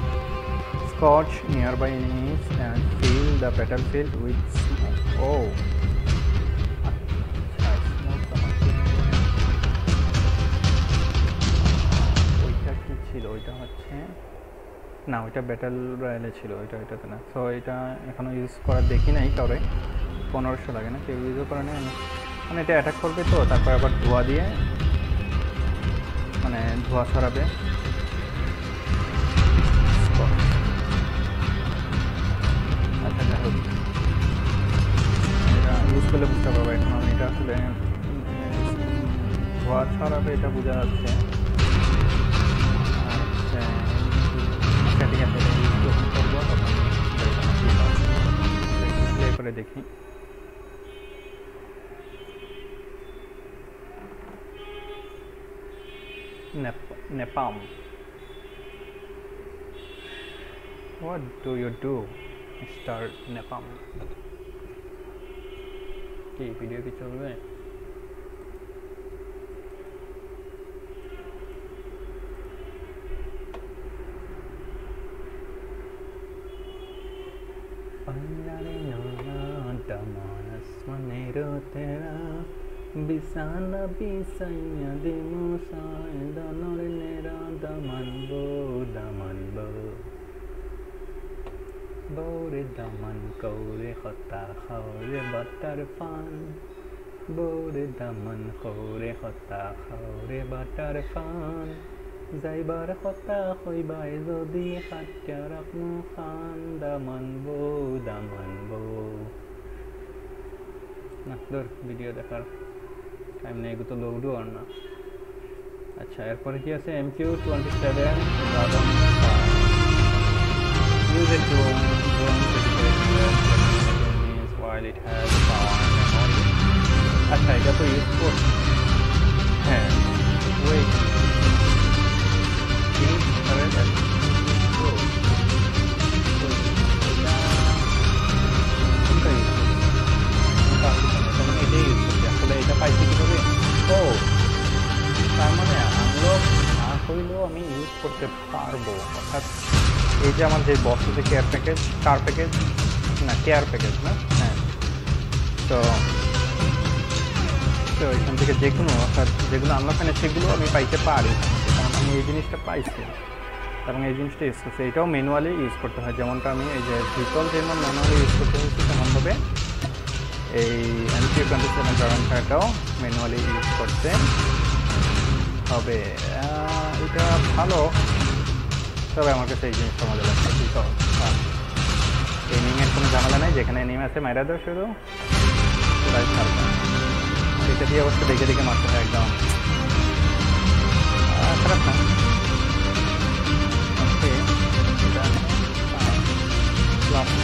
Scorch, nearby enemies and fill the battlefield with smoke. Oh. না, ওইটা ব্যাটেল রয়্যালে ছিল, ওইটা, ওইটাতে না। তো এটা এখনও ইউজ করা দেখি নাই কাউরে। পনেরোশো লাগে না, কেউ ইউজও করে নেই। মানে এটা অ্যাটাক করবে তো, তারপর আবার ধোয়া দিয়ে মানে ধোয়া ছড়াবে। আচ্ছা যাই হোক। এটা ইউজ করলে বুঝতে পারব এখন। এটা আসলে ধোয়া ছড়াবে, এটা বোঝা যাচ্ছে। যখন করব তখন দেখব না কি হয়। তো একটু play করে দেখি Nep- Nepal. What do you do, Mr. Nepal? কি ভিডিও কি চলবে तेरा बिसाना बिसाइया दे मोसाए दोनों नेरा दमन बो दमन दमन कौरे खता खौरे बटरफान बोरे दमन खौरे खता खौरे बटरफान যাইবার হতা হইবাই যদি হাতিয়া রাখমু খান, দামান বৌ দামান বৌ। না, ধর ভিডিও দেখার টাইম নেই, এগুলো তো লোডও আর না। আচ্ছা এরপরে কি আছে? M Q twenty seven it to run means while it has power and memory আচ্ছা এটা তো ইউজ কর হ্যাঁ ওয়েট আমি ইউজ করতে পারব অর্থাৎ এই যে আমার যে বক্স যে কেয়ার প্যাকেজ কার প্যাকেজ না কেয়ার প্যাকেজ না হ্যাঁ তো তো এখান থেকে যে কোনো অর্থাৎ যেগুলো আনলক সেগুলো আমি পাইতে পারি কারণ আমি এই জিনিসটা পাইছি এবং এই জিনিসটা ইউজ করছি। এটাও ম্যানুয়ালি ইউজ করতে হয়। যেমনটা আমি এই যে ভিতল যেমন ম্যানুয়ালি ইউজ করতে হয়েছে তেমনভাবে এই এনপি টোয়েন্টি সেভেন কারণ এটাও ম্যানুয়ালি ইউজ করতে হবে। এটা ভালো। তবে আমার কাছে এই জিনিসটা মজা লাগছে। কি এনিমের কোনো ঝামেলা নেই। যেখানে এনিম আছে, মাইরা দেওয়া শুধু এটা দিয়ে অবশ্য দেখে দেখে মারতে হয় একদম। খারাপ না। প্লাস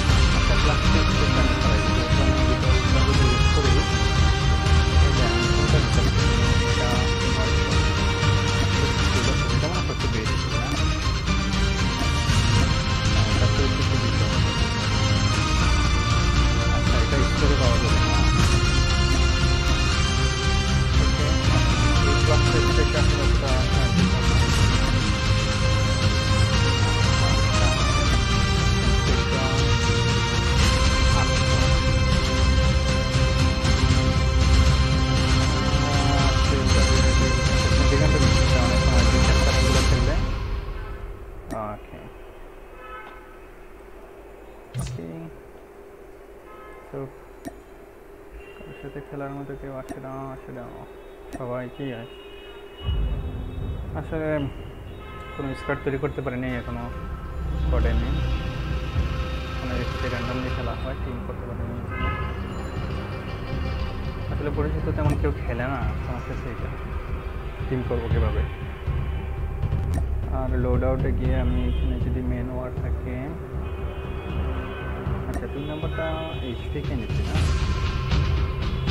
আসে না আসে না সবাই কি আসলে কোনো স্কার্ট তৈরি করতে পারিনি, এখনও করেনি কোনো র্যান্ডামলি খেলা হয় টিম করতে পারিনি। আসলে পরিচিত তেমন কেউ খেলে না, সমস্যা সেইটা টিম করব কীভাবে? আর লোড আউটে গিয়ে আমি এখানে যদি মেন ওয়ার থাকে আচ্ছা তিন নম্বরটা এইচ থেকে নিচ্ছি না?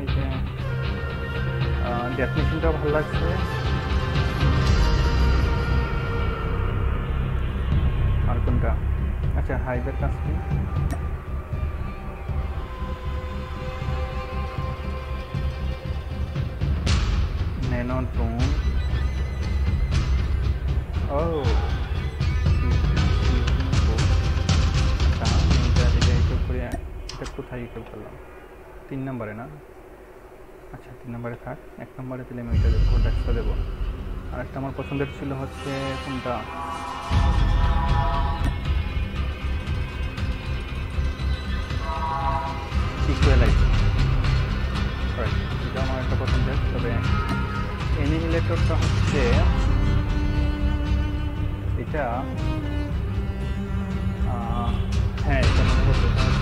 এই যে ডেথ মেশিনটাও ভালো লাগছে আর কোনটা আচ্ছা হাইবার কাজটি Nano drone. ইকুয়াল করলাম। তিন নম্বরে না? আচ্ছা তিন নম্বরে থাক। এক নম্বরে তাহলে আমি ওইটা দেবো একশো দেবো। আর একটা আমার পছন্দের ছিল হচ্ছে কোনটা? ইকুয়ালাইজ এটা আমার একটা পছন্দের, তবে হচ্ছে এটা হ্যাঁ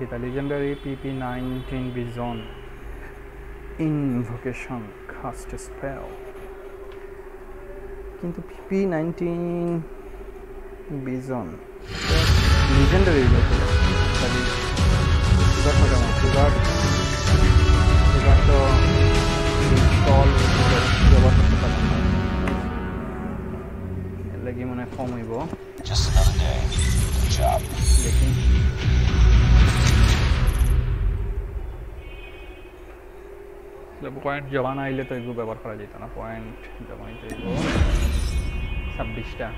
দেখি তা legendary PP nineteen vision invocation first spell কিন্তু পিপি নাইনটিন ভিজন লেজেন্ডারি লাগি মানে কম হইব পয়েন্ট জমা না আইলে তো এগুলো ব্যবহার করা যেত না। পয়েন্ট জমাইতে ছাব্বিশটা।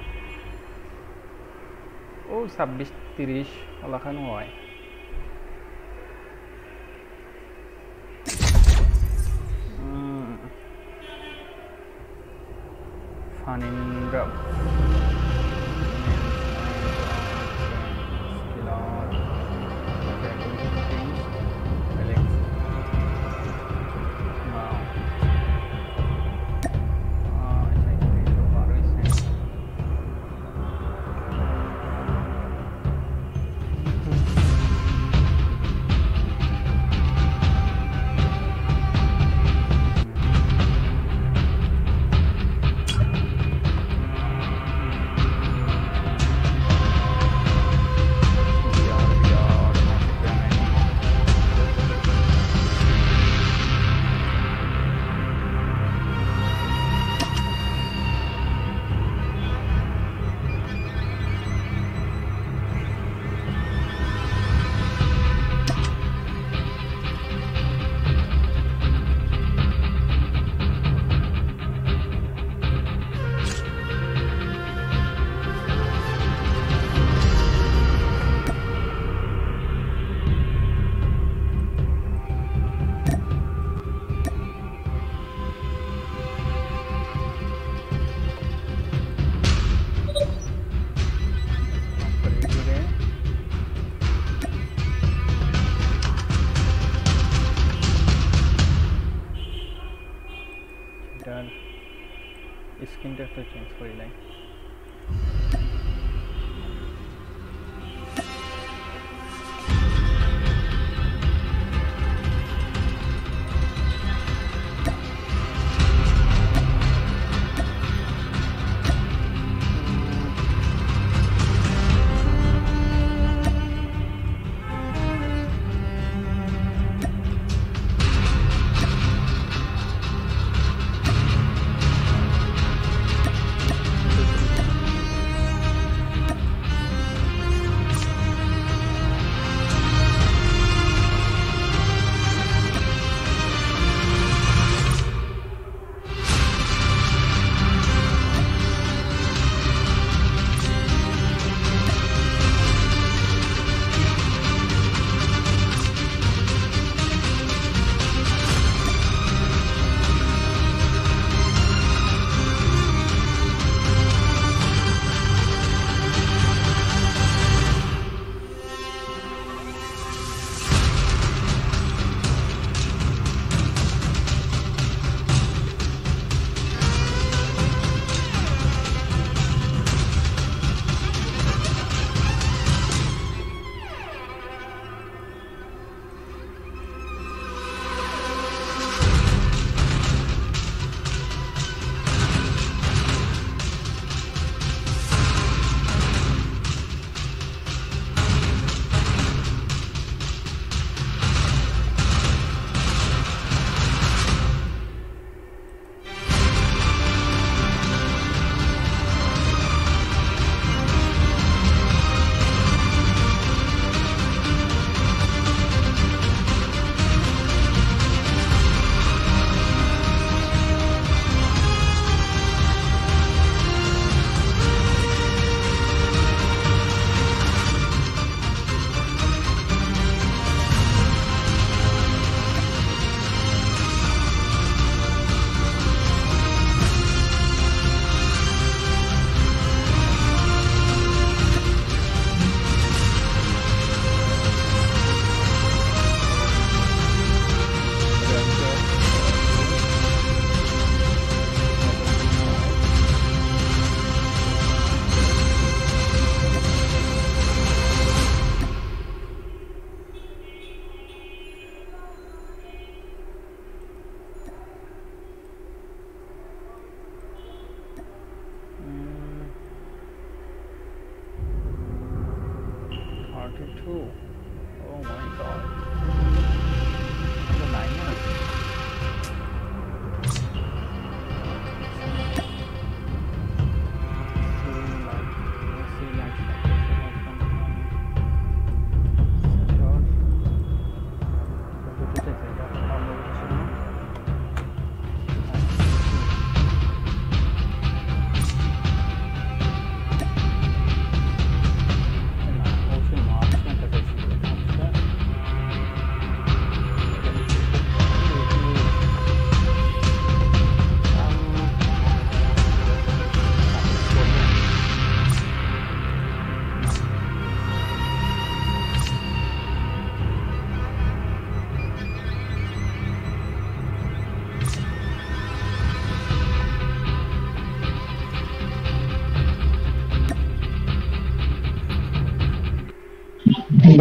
ও, ছাব্বিশ, তিরিশ, ওলাখানো হয়।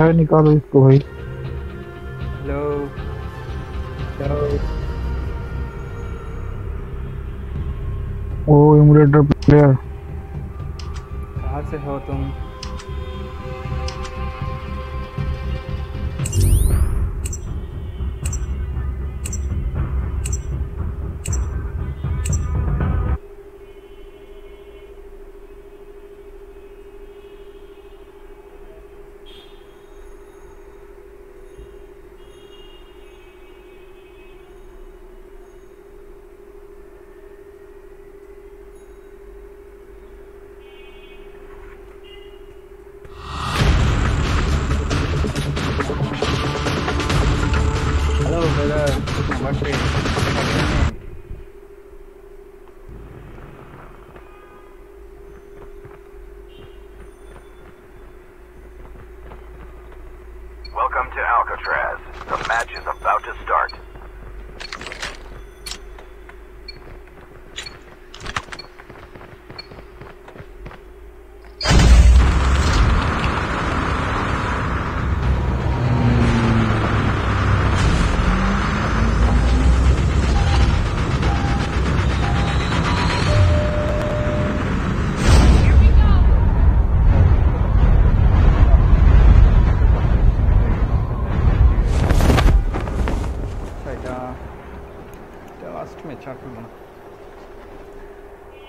बाहर निकालो इसको भाई। हेलो ओ इमुलेटर प्लेयर कहाँ से हो तुम?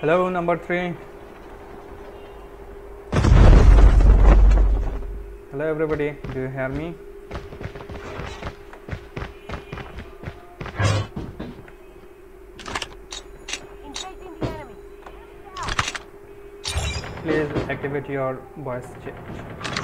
hello number 3 hello everybody. Do you hear me? Please activate your voice check.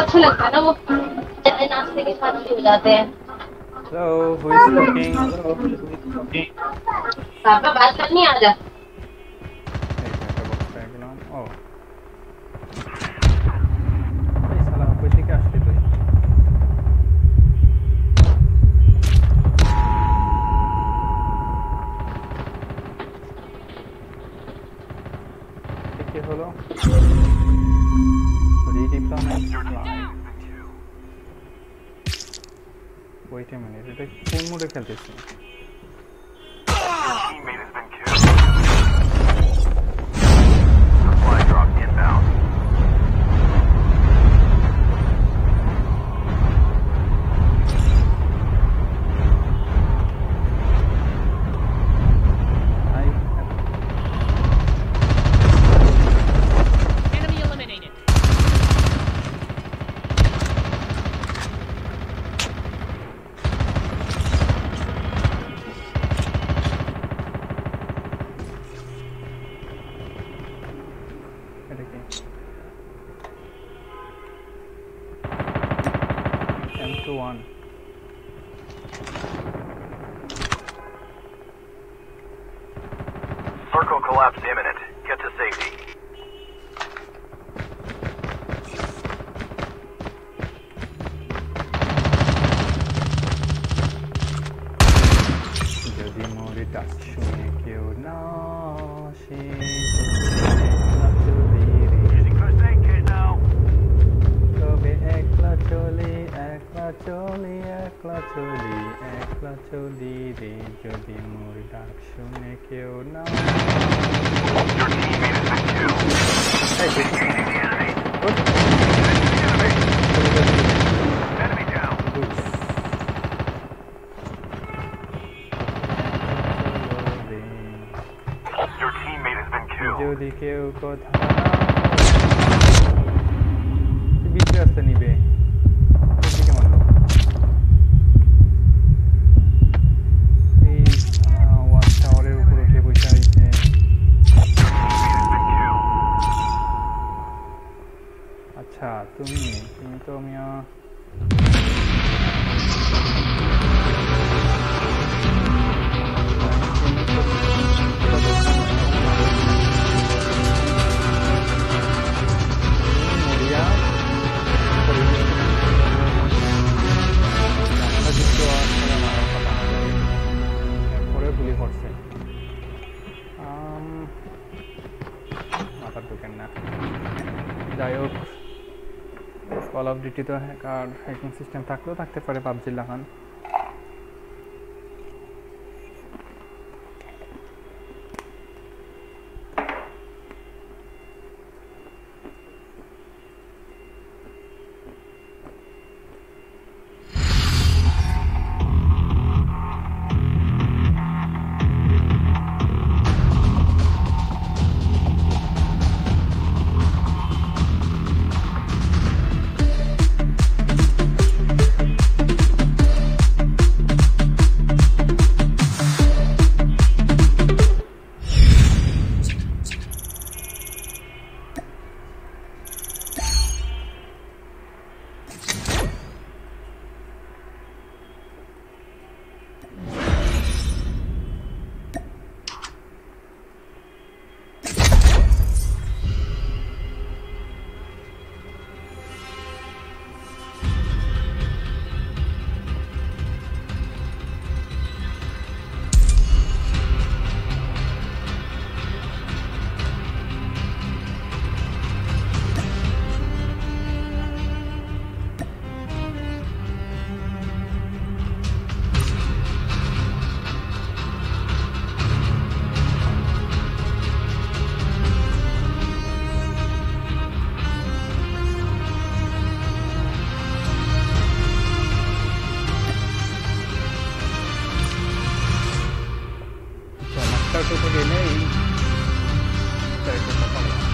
अच्छा लगता है ना वो। चने नाश्ते के साथ भी हो जाते हैं। Hello who is talking hello who is talking पापा बात करनी आ বর্ধিত হ্যাকার হ্যাকিং সিস্টেম থাকলেও থাকতে পারে পাবজির লাগান। คุ给内ะได้ไ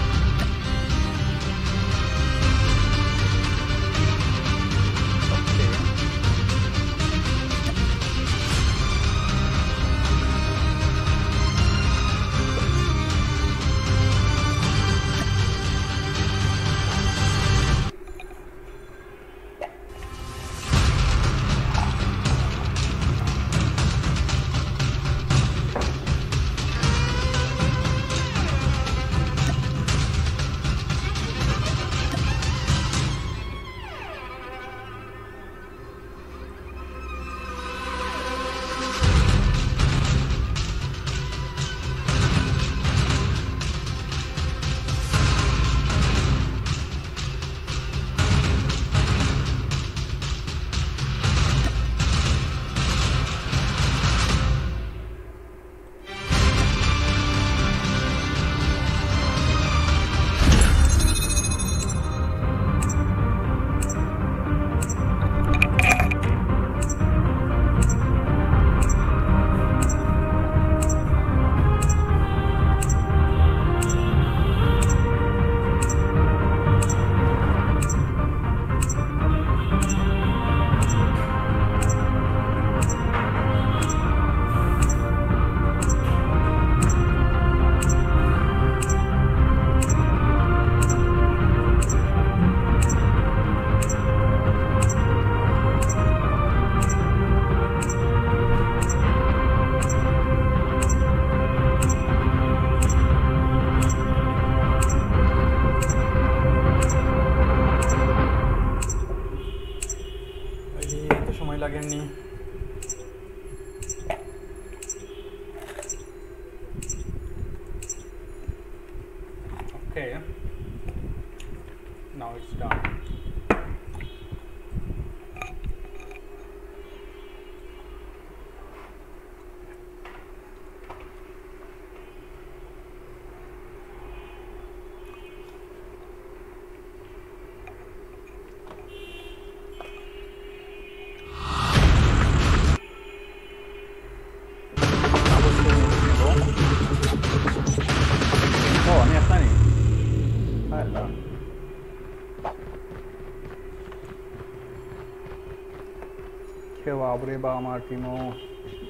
বাবরে বা আমার টিমও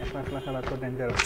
একলা একলা খেলা তো ডেঞ্জারাস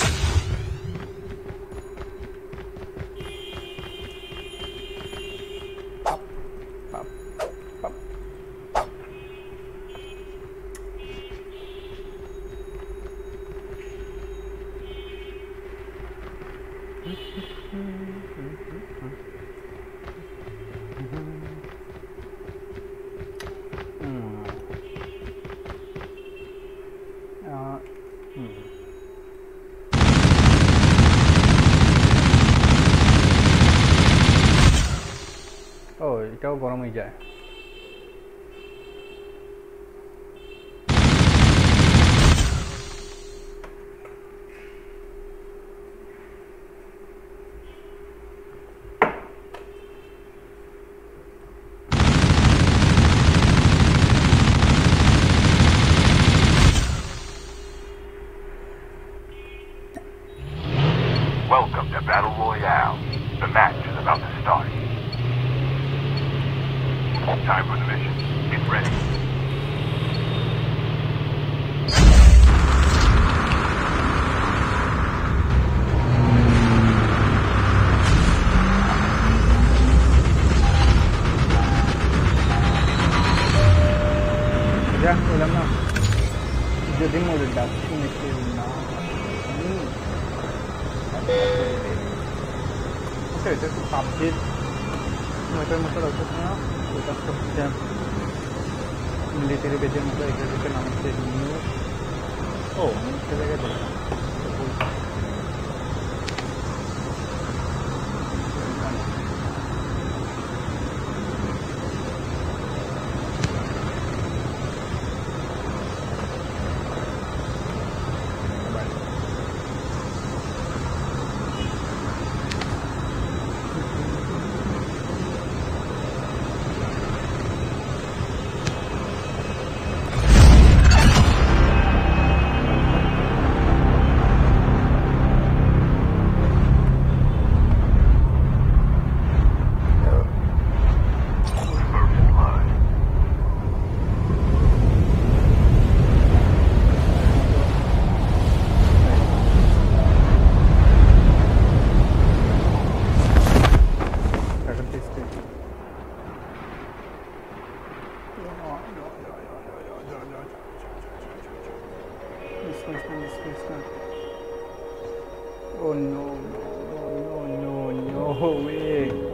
এটাও গরম হয়ে যায়। This one's done, this one's done. Oh no, no, no, no, no, no way.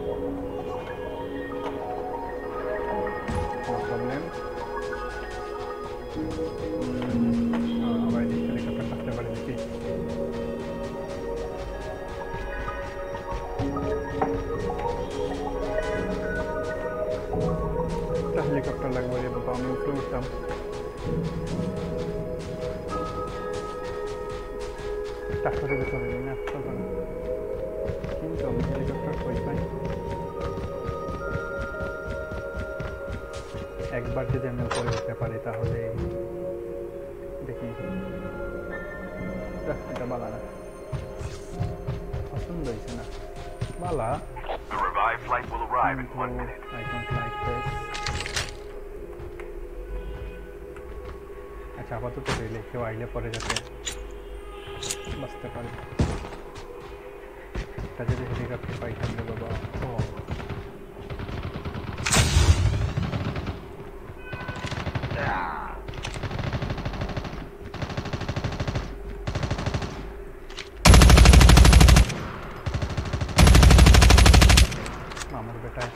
চলে না চলবে না। কিন্তু আমি হেলিকপ্টার কই পাই, একবার যদি আমি উপরে উঠতে পারি তাহলে দেখি। এটা বালা না। পছন্দ হয়েছে না। বালা. আচ্ছা আপাতত রেলে কেউ আইলে পরে যাতে বাঁচতে পারে একটা যদি হেলিকপ্টার পাই থাকলে বাবা ও আমার বেটায়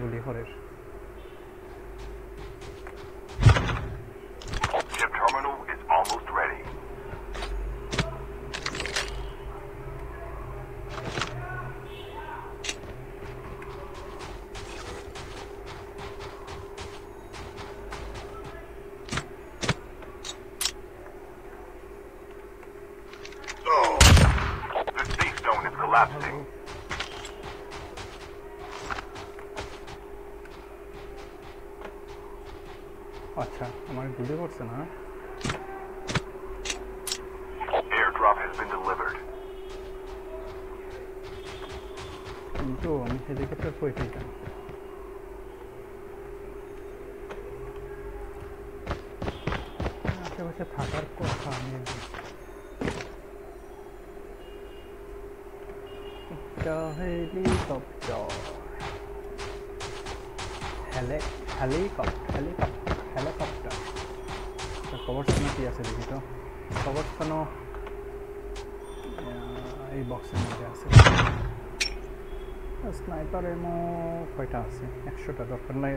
গুলি হরের Ship terminal is almost ready. The safe zone is collapsing. আচ্ছা আমার গুলি করছে না Airdrop has been delivered. কিন্তু আমি হেলিকপ্টার কই পাইতাম আচ্ছা আশেপাশে থাকার কথা আমি একটা হেলিকপ্টার হেলে হেলিকপ্টার হেলিকপ্টার হেলিকপ্টার খবর স্থানো কি আছে দেখি তো খবর স্থানো এই বক্সের মধ্যে আছে স্নাইপার এমো কয়টা আছে একশোটা দরকার নাই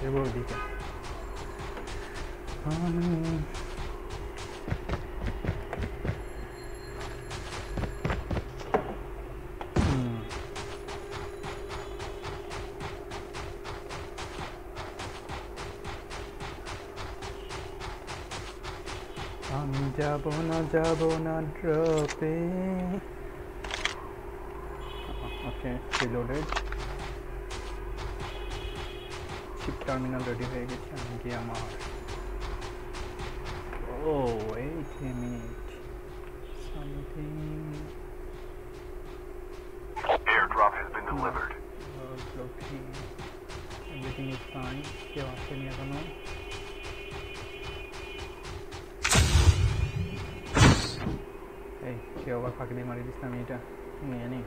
মিলিটারি বড় দিকে হুম। হুম। আমি যাব না যাব না ড্রপে ওকে রিলোডেড টার্মিনাল রেডি হয়ে গেছে আমি কি আমার ও eight minute something Airdrop has been delivered. Okay everything is fine কেউ আসেনি এখনও এই কেউ আবার ফাঁকি দিয়ে মারি দিস না আমি এটা নিয়ে নিই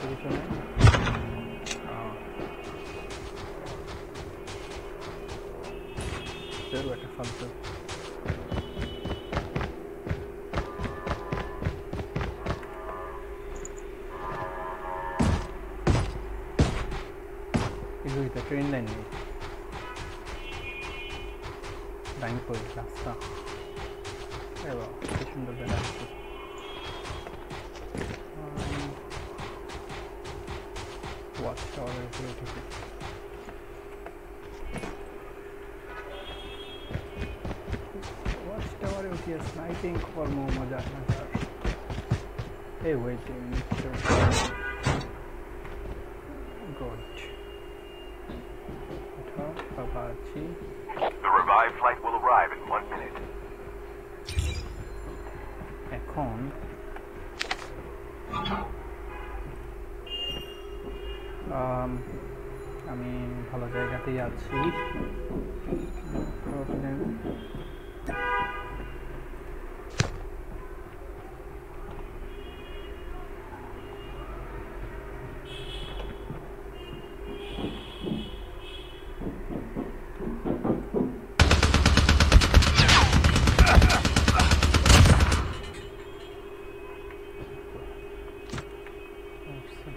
এটা তো কিছু নেই আহ। জরুর করার মো মজা মজা এই ওয়েটিং মিস্টার গুড উঠাও বাবা আছি The revived flight will arrive in one minute. এখন আম, আমি ভালো জায়গাতেই আছি। Problem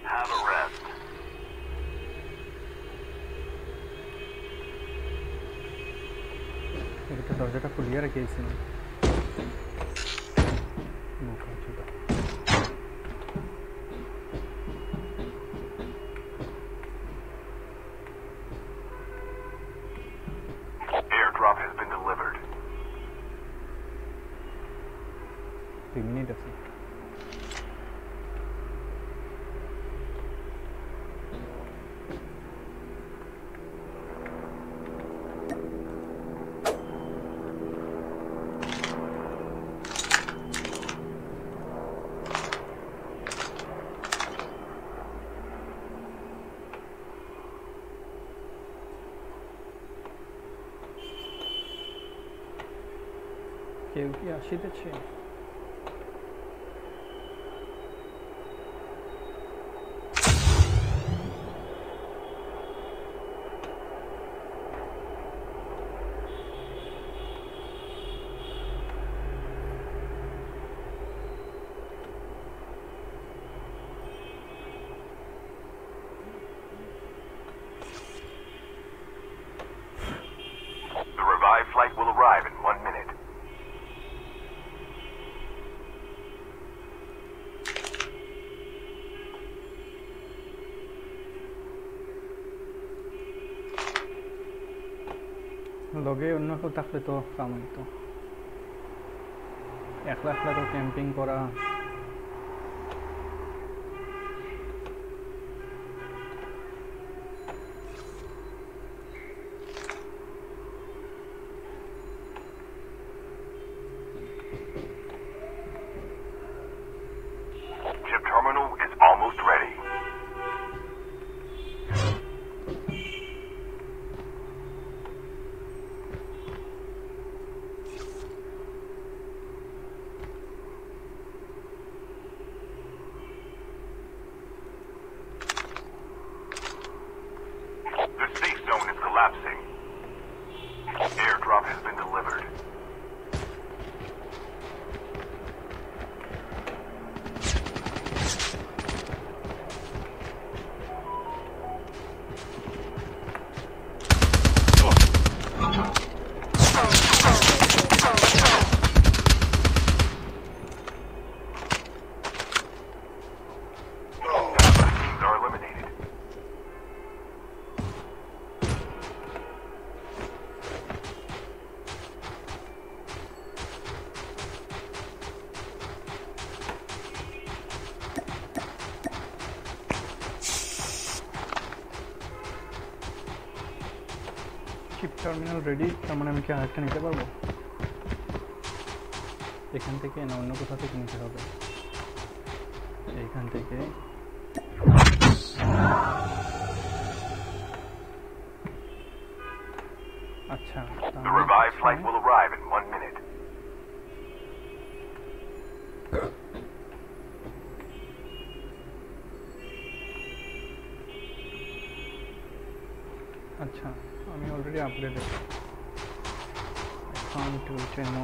Have a rest. এটা দরজাটা খুলিয়ে রেখেছিল বোকা চোদা। Airdrop has been delivered. দুই মিনিট আছে কেউ কি আসিতেছে arrive in one minute. লগে অন্য কেউ থাকলে তো একলা একলা তো ক্যাম্পিং করা টার্মিনাল রেডি তার মানে আমি কি আরেকটা নিতে পারব? এখান থেকে না অন্য কোথাও থেকে নিতে হবে? এইখান থেকে আমি অলরেডি আপগ্রেডেড এখন টু চেন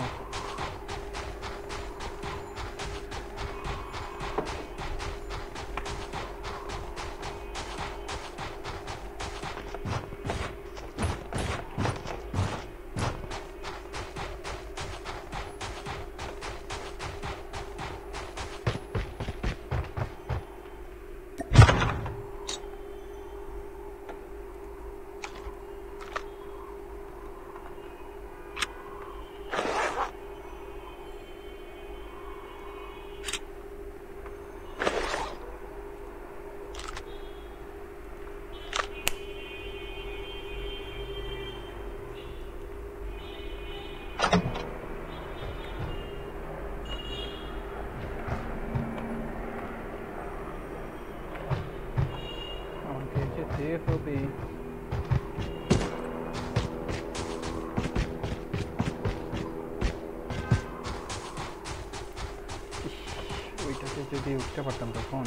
যদি উঠতে পারতাম তখন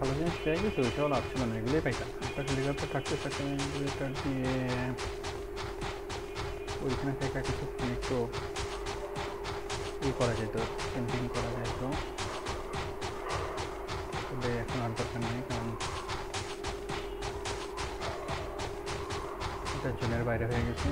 ভালো জিনিস পেয়ে গেছে ওইটাও লাভ ছিল না এগুলোই পাইতাম একটা হেলিকপ্টার থাকতে থাকতে হেলিকপ্টার দিয়ে ওইখানে থেকে কিছু একটু ই করা যেত ক্যাম্পিং করা যেত তবে এখন আর দরকার নেই কারণ এটা জোনের বাইরে হয়ে গেছে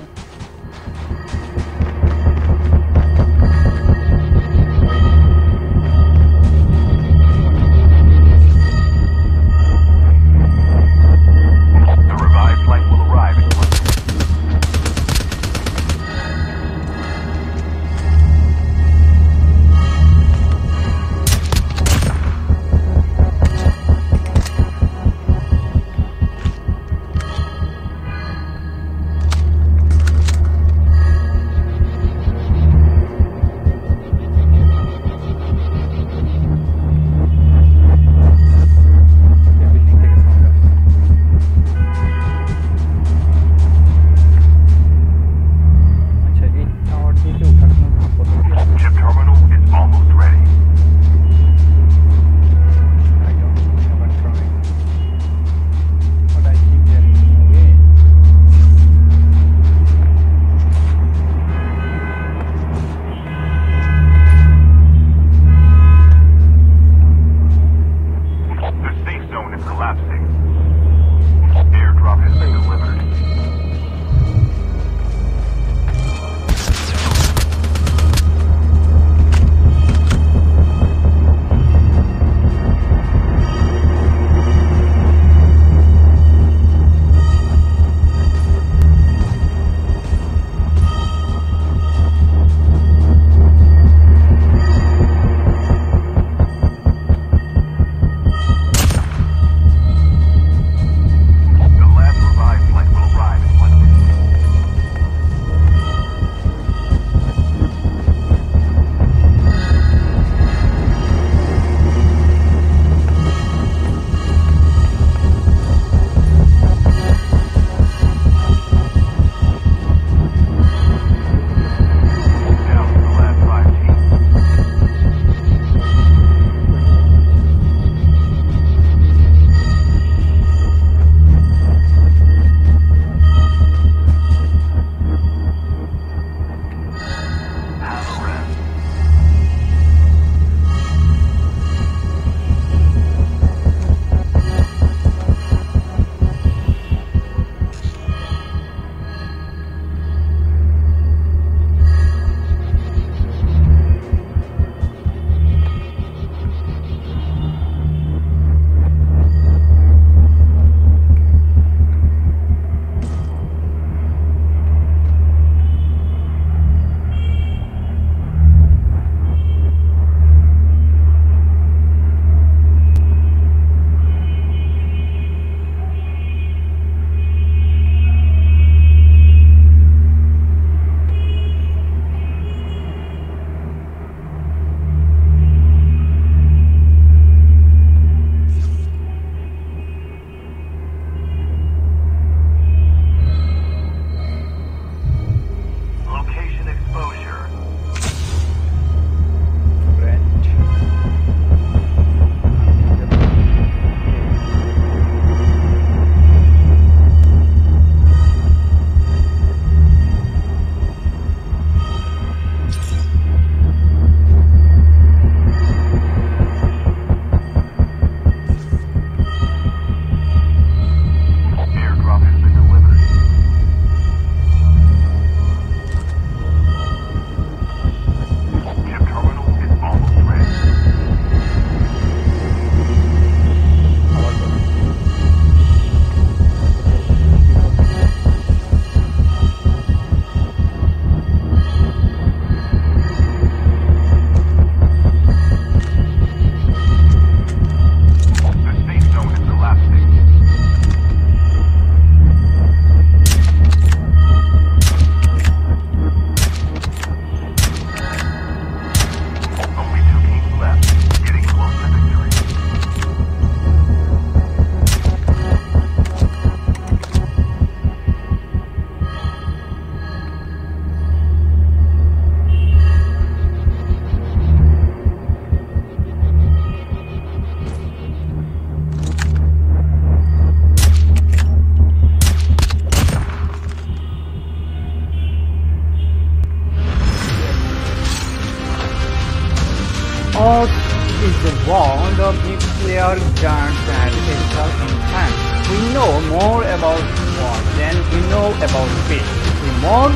about fish. We more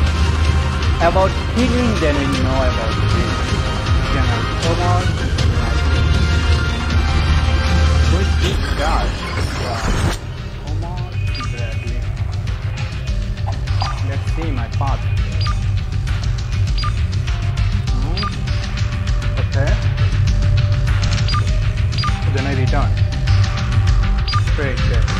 about healing than we know about fish. General I come on? Good deep dive. Bradley. Let's see my path. Hmm. Okay. Then I return. Straight there.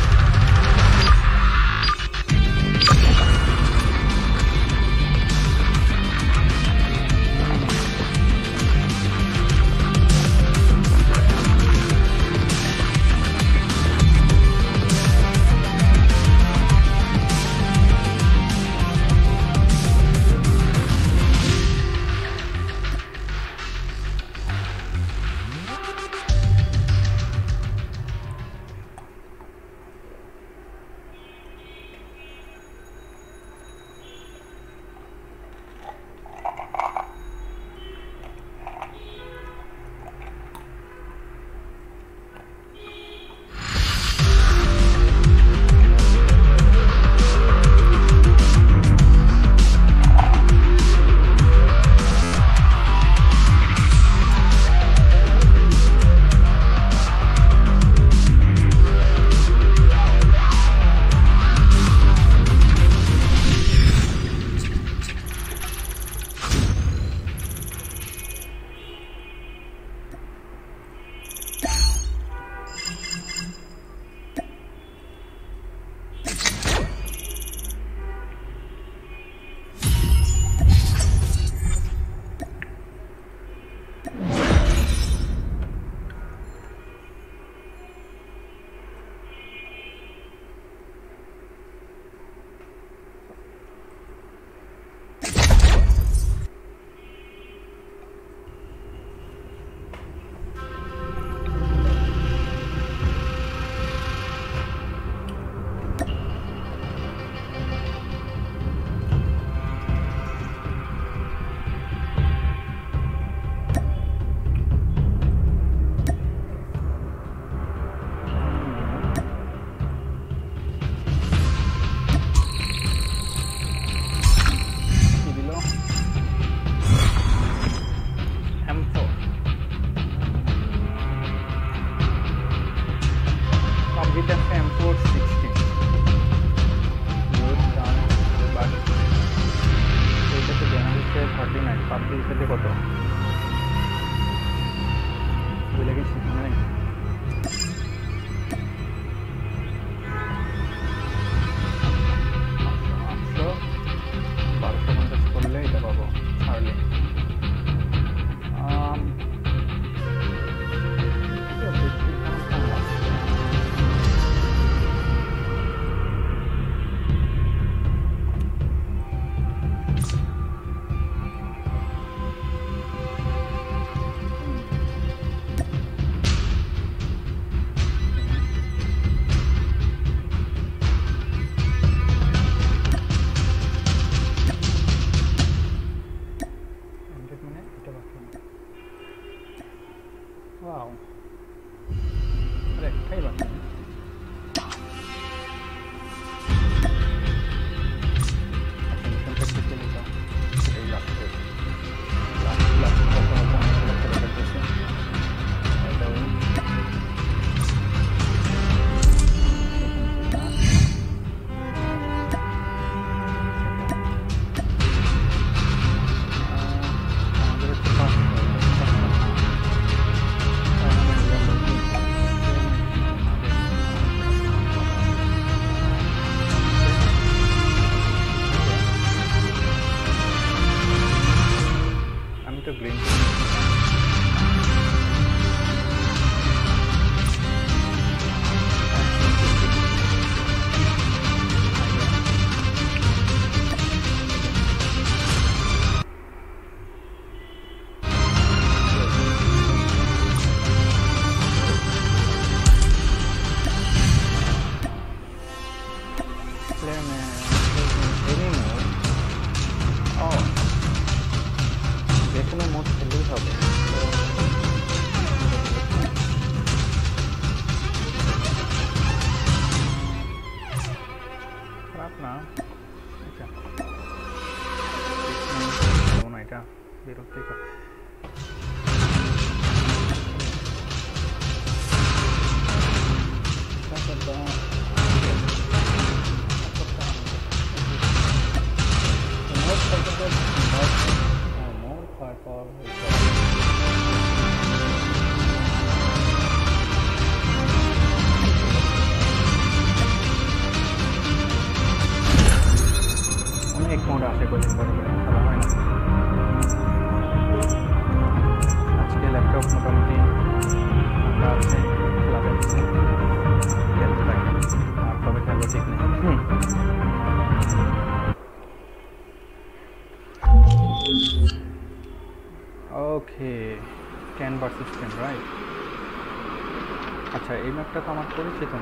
পরিচিত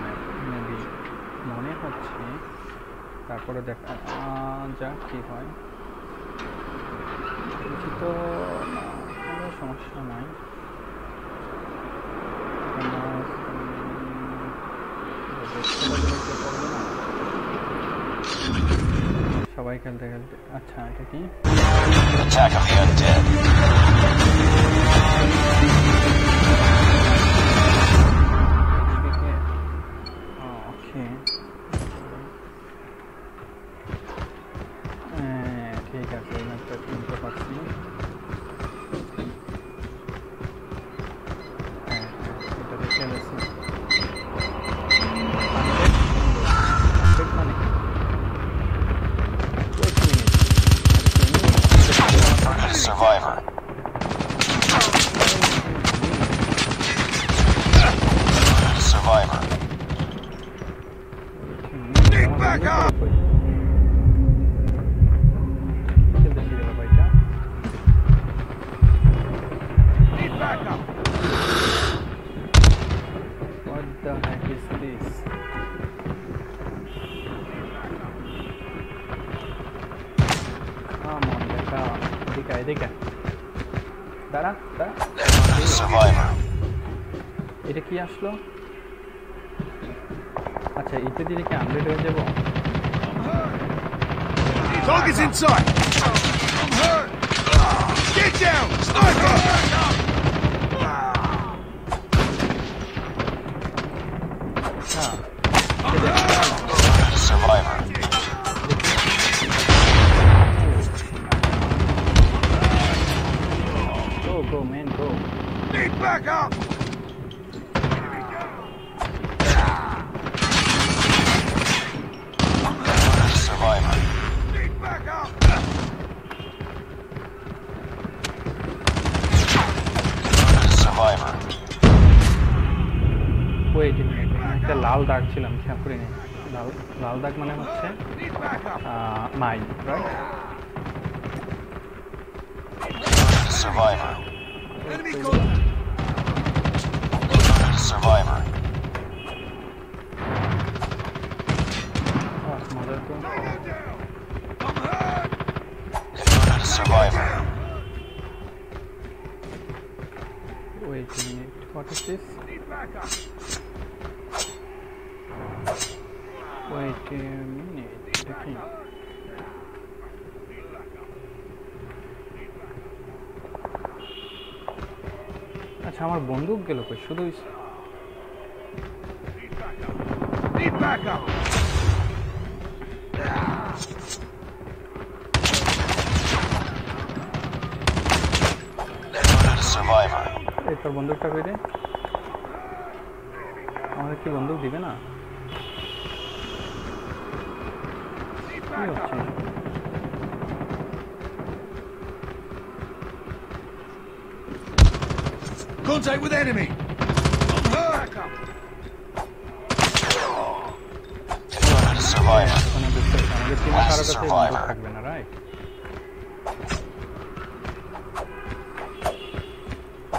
মেবি মনে হচ্ছে, তারপরে দেখা যাক কী হয়। পরিচিত কোনো সমস্যা নাই। সবাই খেলতে খেলতে আচ্ছা এটা কি? slow. দাগ ছিলাম খেয়াল করিনি। লাল লাল দাগ মানে আমার বন্দুক গেল কই? শুধু এই তোর বন্দুকটা কই দে আমাদের কি বন্দুক দিবে না? Contact with enemy! You're not a survivor. Last survivor.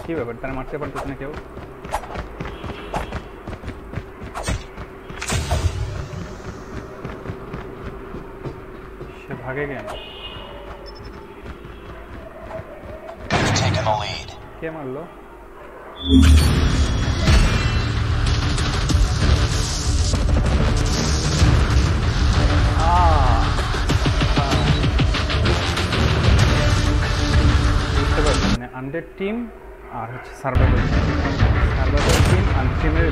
কি ব্যাপার তারা মারতে পারতেছে না কেউ সে ভাগে কেন কে মারলো হচ্ছে সার্ভাইভাল সার্ভাইভাল টিম আনডেড টিমের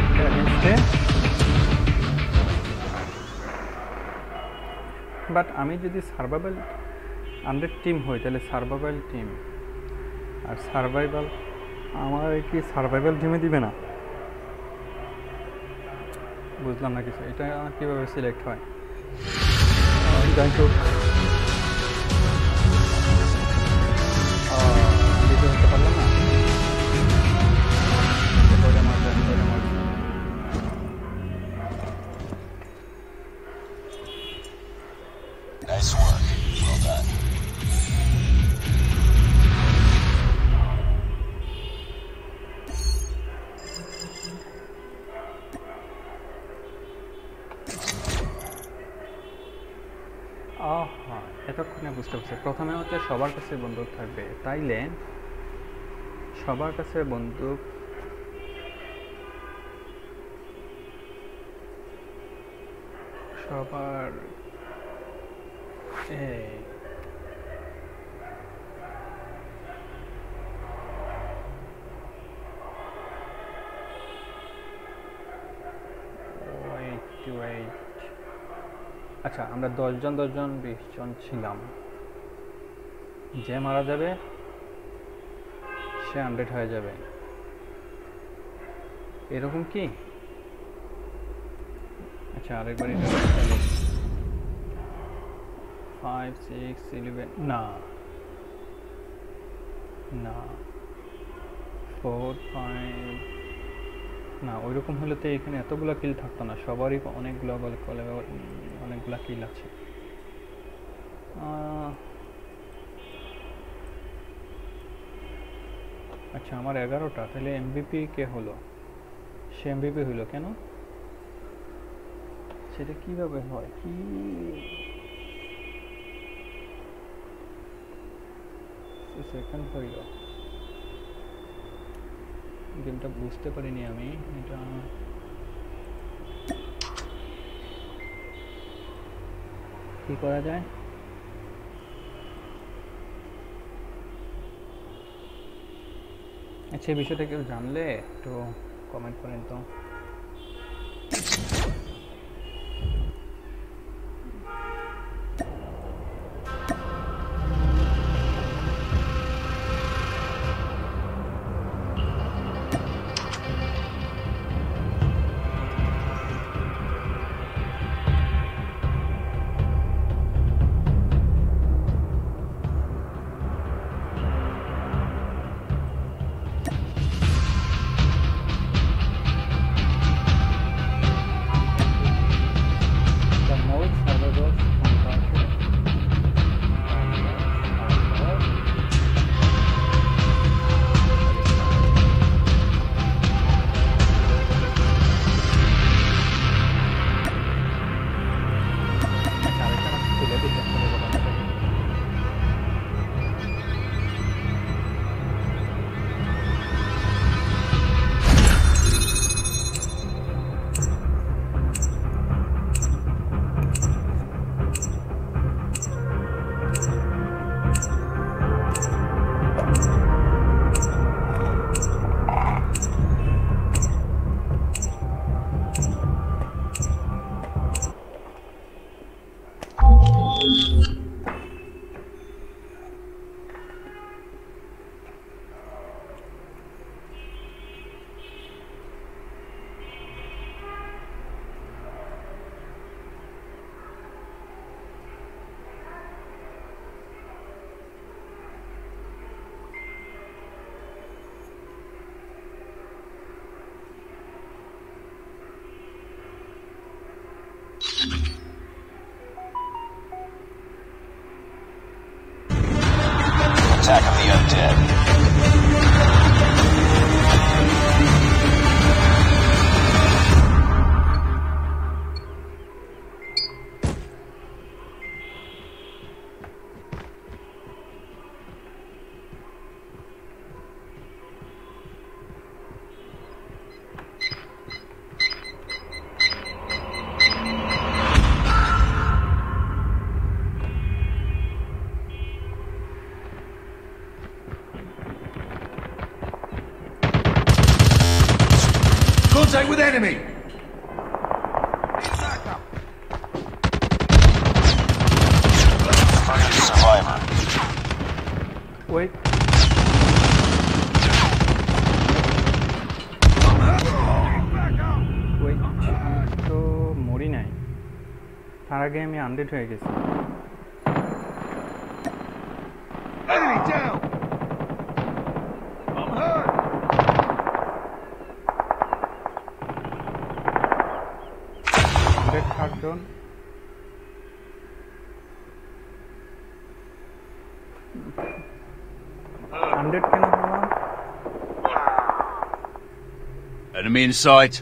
বাট আমি যদি সার্ভাইভাল আন্ডার টিম হই, তাহলে সার্ভাইভাল টিম আর সার্ভাইভাল আমার কি সার্ভাইভাল টিমে দিবে না? বুঝলাম না কিছু। এটা কীভাবে সিলেক্ট হয়? যাই হোক বুঝতে পারছি প্রথমে হচ্ছে সবার কাছে বন্দুক থাকবে। তাইলে সবার কাছে বন্দুক সবার আচ্ছা আমরা দশজন দশজন বিশ জন ছিলাম। যে মারা যাবে, সে হান্ড্রেড হয়ে যাবে। এরকম কি? আচ্ছা আরেকবার এটা ফাইভ সিক্স ইলেভেন না। না। ফোর ফাইভ না, ওইরকম হলে তো এখানে এতগুলো কিল থাকতো না। সবারই অনেকগুলো অনেকগুলো কিল আছে। আচ্ছা আমার এগারোটা, তাহলে এমবিপি কে হলো? সে এমবিপি হলো কেন? সেটা কীভাবে হয়? কি? সেকেন্ড হইল। গেমটা বুঝতে পারিনি আমি, এটা কি করা যায়? আচ্ছা এই বিষয়টা কেউ জানলে একটু কমেন্ট করেন তো dead. আগে আমি আনডেড হয়ে গেছি। Shotgun. Hundred Enemy in sight.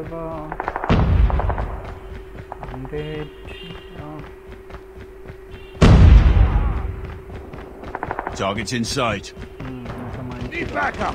by hundred. Target's in sight. Mm, Need backup.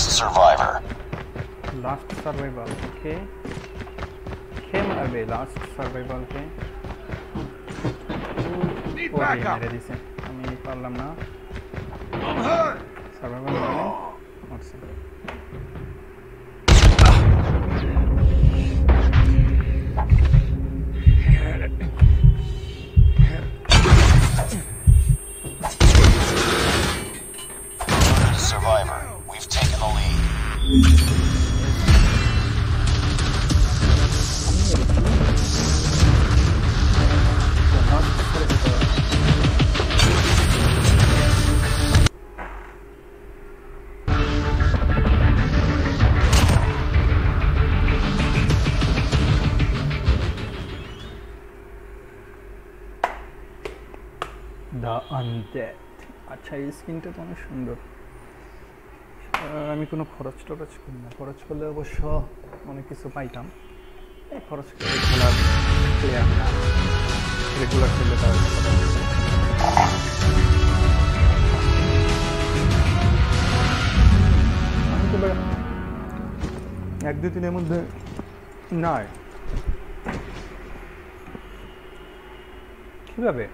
last survivor. Last survivor, okay. Came away, last survivor, okay. Need backup. I আমি problem now. এই স্কিনটা তো অনেক সুন্দর। আমি কোনো খরচ টরচ করি না। খরচ করলে অবশ্য অনেক কিছু পাইতাম। খরচ করে খেলার প্লেয়ার না। রেগুলার খেললে এক দু দিনের মধ্যে নয় কীভাবে?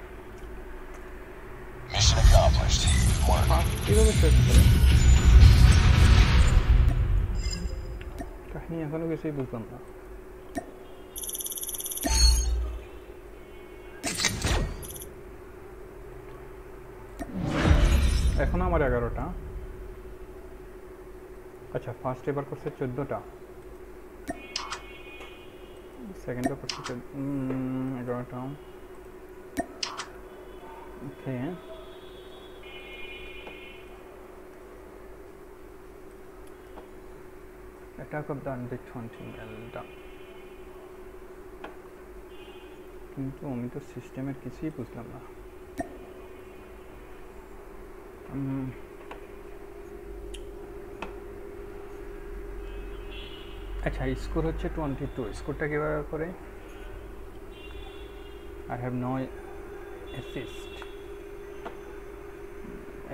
Work. কীভাবে শেষ করে কাহিনী এখনও কিছুই বুঝলাম না এখন আমার এগারোটা আচ্ছা ফার্স্ট এবার করছে চোদ্দোটা সেকেন্ডটা করছে চোদ্দ- উম, এগারোটা ওকে attack of the undead hunting কিন্তু আমি তো সিস্টেমের কিছুই বুঝলাম না। আচ্ছা স্কোর হচ্ছে টোয়েন্টি টু স্কোরটা কীভাবে করে? আই হ্যাভ নো অ্যাসিস্ট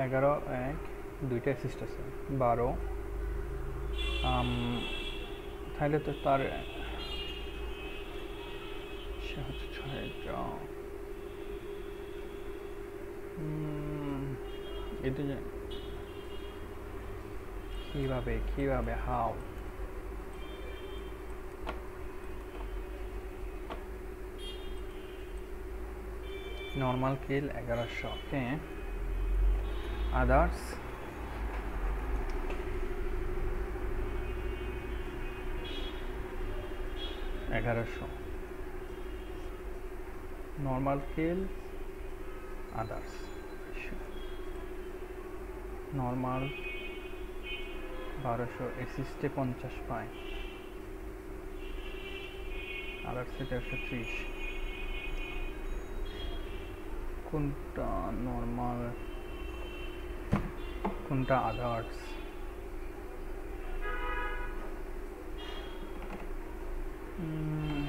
এগারো, এক, দুইটা অ্যাসিস্ট আছে। বারো তাহলে তো তার সে হচ্ছে ছয়টা উম, এটা যে কীভাবে কীভাবে হাও নর্মাল কিল এগারোশো ওকে আদার্স এগারোশো। নর্মাল কিল আদার্স নর্মাল বারোশো এসিস্টে পঞ্চাশ পায়। আদার্সে দেড়শো ত্রিশ। কোনটা নর্মাল কোনটা আদার্স উম,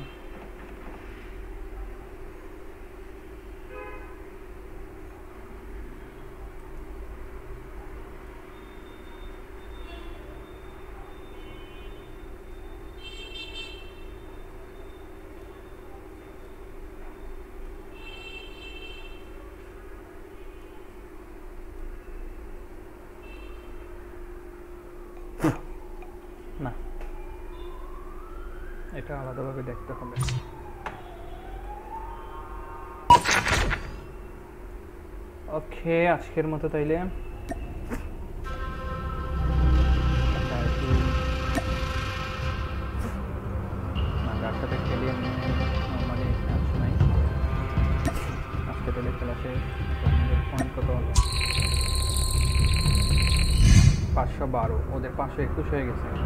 না এটা আলাদাভাবে দেখতে হবে। ওকে, আজকের মতো তাইলে। খেলি আমি আজকে তাহলে পাঁচশো বারো, ওদের পাঁচশো একুশ হয়ে গেছে।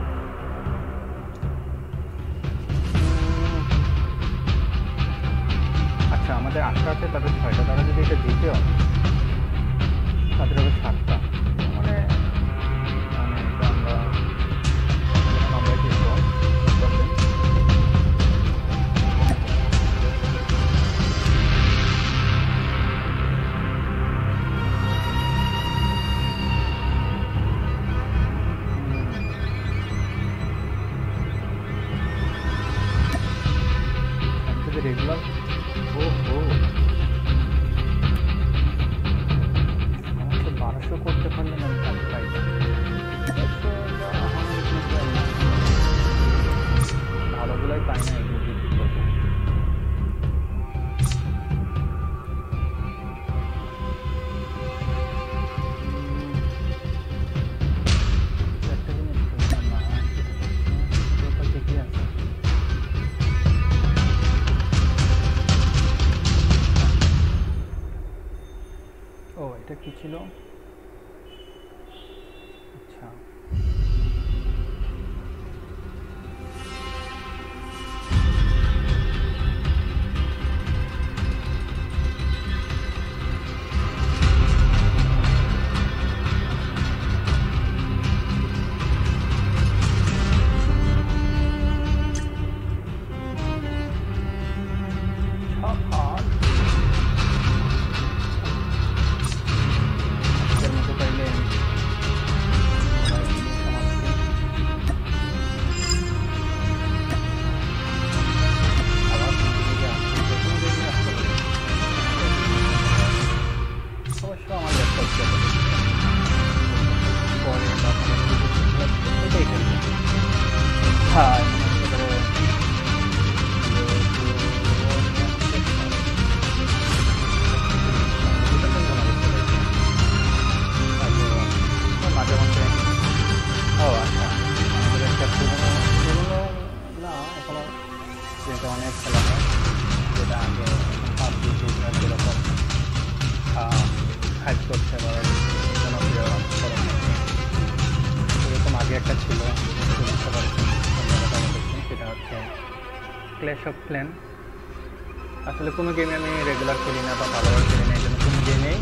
কোনো গেমে আমি রেগুলার খেলি না বা ভালোভাবে খেলি না, এই জন্য কোনো গেমেই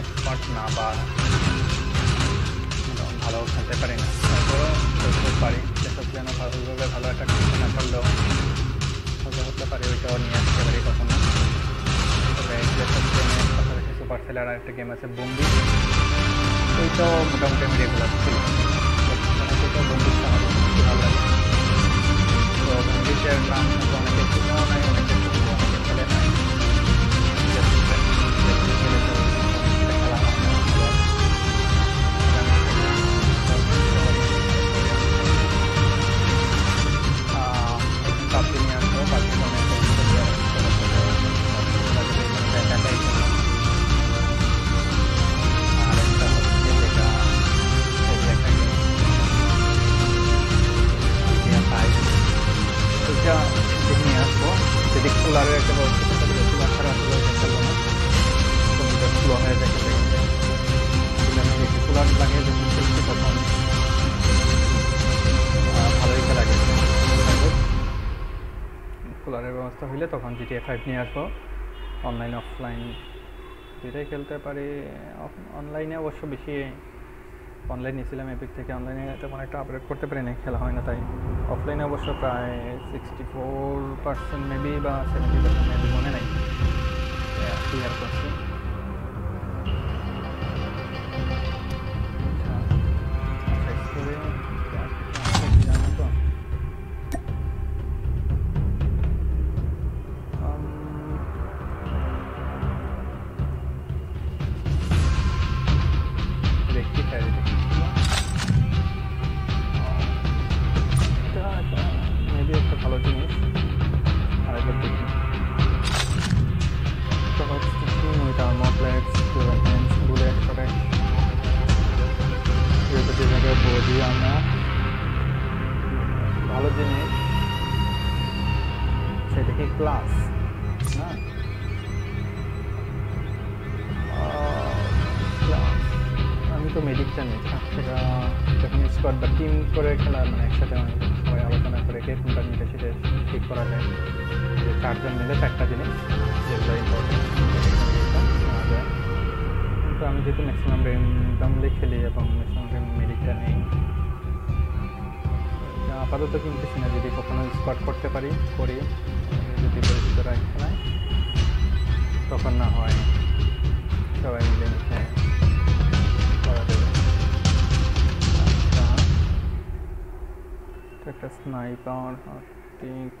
এক্সপার্ট না বা ভালো খেলতে পারি না। তারপরেও যতটুকু পারি সেসব যেন ভালোভাবে ভালো একটা খেলতে না পারলেও সজা হতে পারি, ওইটাও নিয়ে আসতে পারি কখনো। তবে যেসব গেমের পাশাপাশি সুপার সেলার একটা গেম আছে বম্বি হলে তখন জিটিএ ফাইভ নিয়ে আসব। অনলাইন অফলাইন দুইটাই খেলতে পারি। অনলাইনে অবশ্য বেশি অনলাইন নিয়েছিলাম এপিক থেকে অনলাইনে তেমন একটা আপডেট করতে পারি না খেলা হয় না তাই। অফলাইনে অবশ্য প্রায় সিক্সটি ফোর পার্সেন্ট মেবি বা সেভেন্টি পার্সেন্ট মেবি মনে নাই। ক্লিয়ার করছি। I think.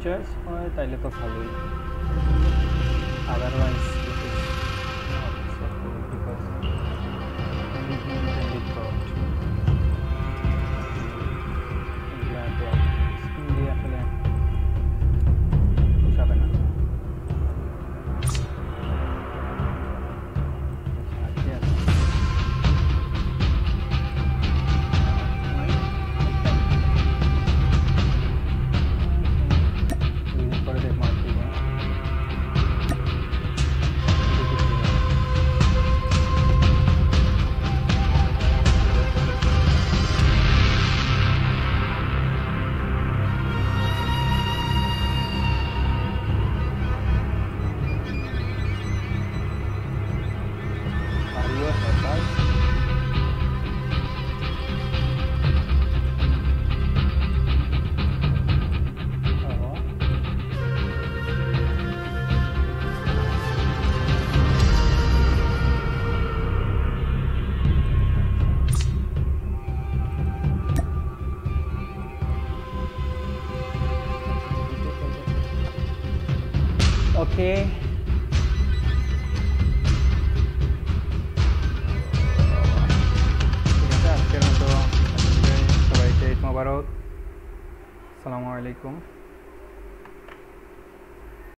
যদি বাই চয়েস হয় তাহলে তো